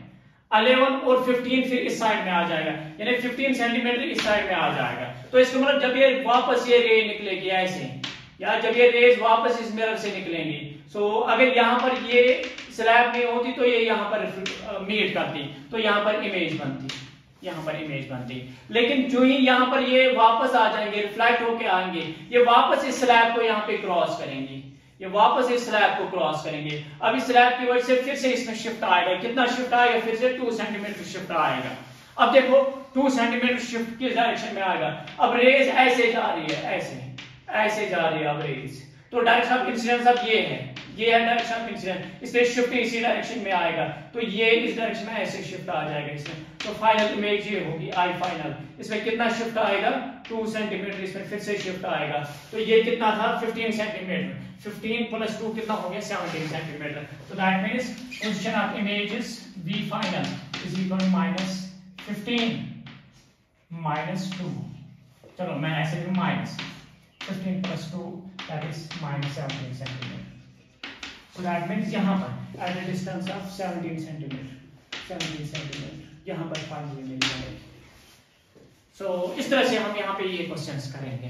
Speaker 1: eleven और फिफ्टीन फिर इस साइड में आ जाएगा। यानी फिफ्टीन सेंटीमीटर इस साइड में आ जाएगा। तो इसका मतलब जब ये वापस ये रे निकलेगी ऐसे। या जब ये रेज वापस इस मिरर से निकलेंगी। सो so, अगर यहाँ पर ये स्लैब नहीं होती तो ये यहाँ पर मीट करती। तो यहाँ पर इमेज बनती। यहाँ पर इमेज बनती। लेकिन जो ही यहाँ पर ये वापस आ जाएँगे रिफ्लेक्ट होके आएँगे, ये वापस इस स्लैब को यहाँ पे क्रॉस करेंगी। ये वापस इस स्लैब को क्रॉस करेंगे। अब इस स्लैब की वजह से फिर से इसमें शिफ्ट आएगा। कितना शिफ्ट आएगा? फिर से टू सेंटीमीटर शिफ्ट आएगा। अब देखो टू सेंटीमीटर शिफ्ट किस डायरेक्शन में आएगा? अब रेज ऐसे जा रही है, ऐसे ऐसे जा रही है, अब रेज तो डायरेक्शन ऑफ़ इंसिडेंस अब ये है। ये है डायरेक्शन ऑफ़ इंसिडेंस इसलिए शिफ्ट इसी डायरेक्शन में आएगा। तो ये इस डायरेक्शन में ऐसे शिफ्ट आ जाएगा इसमें। तो फाइनल इमेज ये होगी आई फाइनल इसमें कितना शिफ्ट आएगा? टू सेंटीमीटर इसमें फिर से शिफ्ट आएगा। तो ये कितना था? फिफ्टीन सेंटीमीटर 15 plus 2 कितना हो गया? 17 सेंटीमीटर तो that means position of image is final is equal to minus 15 minus 2 चलो, मैं ऐसे भी minus 15 plus 2 that is minus 17 centimeter means यहाँ पर at a distance of 17 centimeter 17 centimeter यहाँ पर फाइनली मिल जाएगा सो इस तरह से हम यहाँ पे ये क्वेश्चंस करेंगे।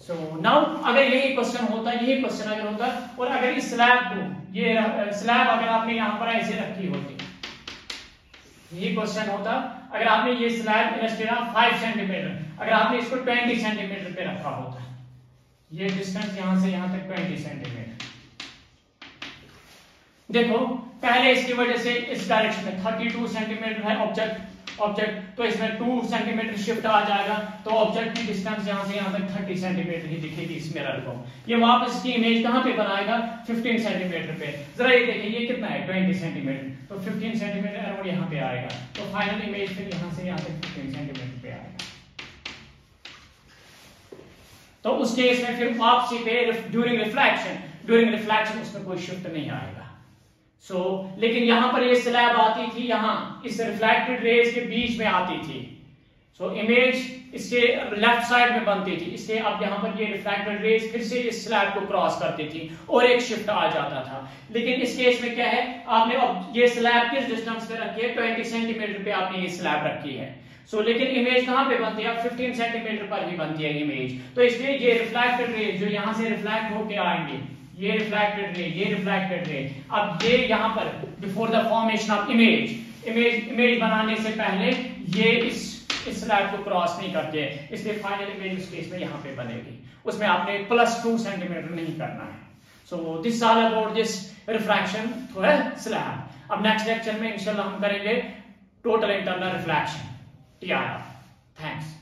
Speaker 1: सो so, नाउ अगर यही क्वेश्चन होता यही क्वेश्चन अगर होता और अगर इस स्लैब को ये स्लैब अगर आपने यहाँ पर ऐसे रखी होती यही क्वेश्चन होता अगर आपने ये स्लैब इलस्ट्रेट फाइव सेंटीमीटर अगर आपने इसको ट्वेंटी सेंटीमीटर पे रखा होता ये डिस्टेंस यहाँ से यहाँ तक ट्वेंटी सेंटीमीटर देखो, पहले इसकी वजह से इस डायरेक्शन में थर्टी टू सेंटीमीटर है ऑब्जेक्ट ऑब्जेक्ट तो इसमें टू सेंटीमीटर शिफ्ट आ जाएगा तो ऑब्जेक्ट की डिस्टेंस यहाँ से यहाँ तक थर्टी सेंटीमीटर ही दिखेगी इस मिरर को। ये वापस इसकी इमेज कहाँ पे बनाएगा? फिफ्टीन सेंटीमीटर पे। जरा ये देखिए, ये कितना है? ट्वेंटी सेंटीमीटर तो फिफ्टीन सेंटीमीटर अराउंड यहाँ पे आएगा। तो फाइनल इमेज फिर यहाँ से यहाँ तक फिफ्टीन सेंटीमीटर पे आएगा। तो उस केस में फिर वापसी पे ड्यूरिंग रिफ्लेक्शन ड्यूरिंग रिफ्लेक्शन उसमें कोई शिफ्ट नहीं आएगा। सो so, लेकिन यहाँ पर ये स्लैब आती थी यहाँ इस रिफ्लेक्टेड रेज के बीच में आती थी। सो so, इमेज इसके लेफ़्ट साइड में बनती थी। इसलिए अब यहाँ पर ये रिफ्लेक्टेड रेज फिर से इस स्लैब को क्रॉस करती थी और एक शिफ्ट आ जाता था। लेकिन इस केस में क्या है? आपने अब ये स्लैब किस डिस्टेंस पे रखी है? ट्वेंटी सेंटीमीटर पे आपने ये स्लैब रखी है। सो so, लेकिन इमेज कहाँ पे बनती है? 15 सेंटीमीटर पर ही बनती है इमेज तो इसलिए ये रिफ्लेक्टेड रेज जो यहाँ से रिफ्लेक्ट होके आएँगे ये रिफ्लेक्टेड रे ये रिफ्लेक्टेड रे अब ये यहाँ पर before the formation of image image image बनाने से पहले ये इस इस स्लैब को क्रॉस नहीं करते इसलिए फाइनल इमेज उस केस में यहाँ पे बनेगी. उसमें आपने प्लस टू सेंटीमीटर नहीं करना है. So this all about this refraction through slab अब नेक्स्ट लेक्चर में इंशाल्लाह हम करेंगे total internal reflection T R thanks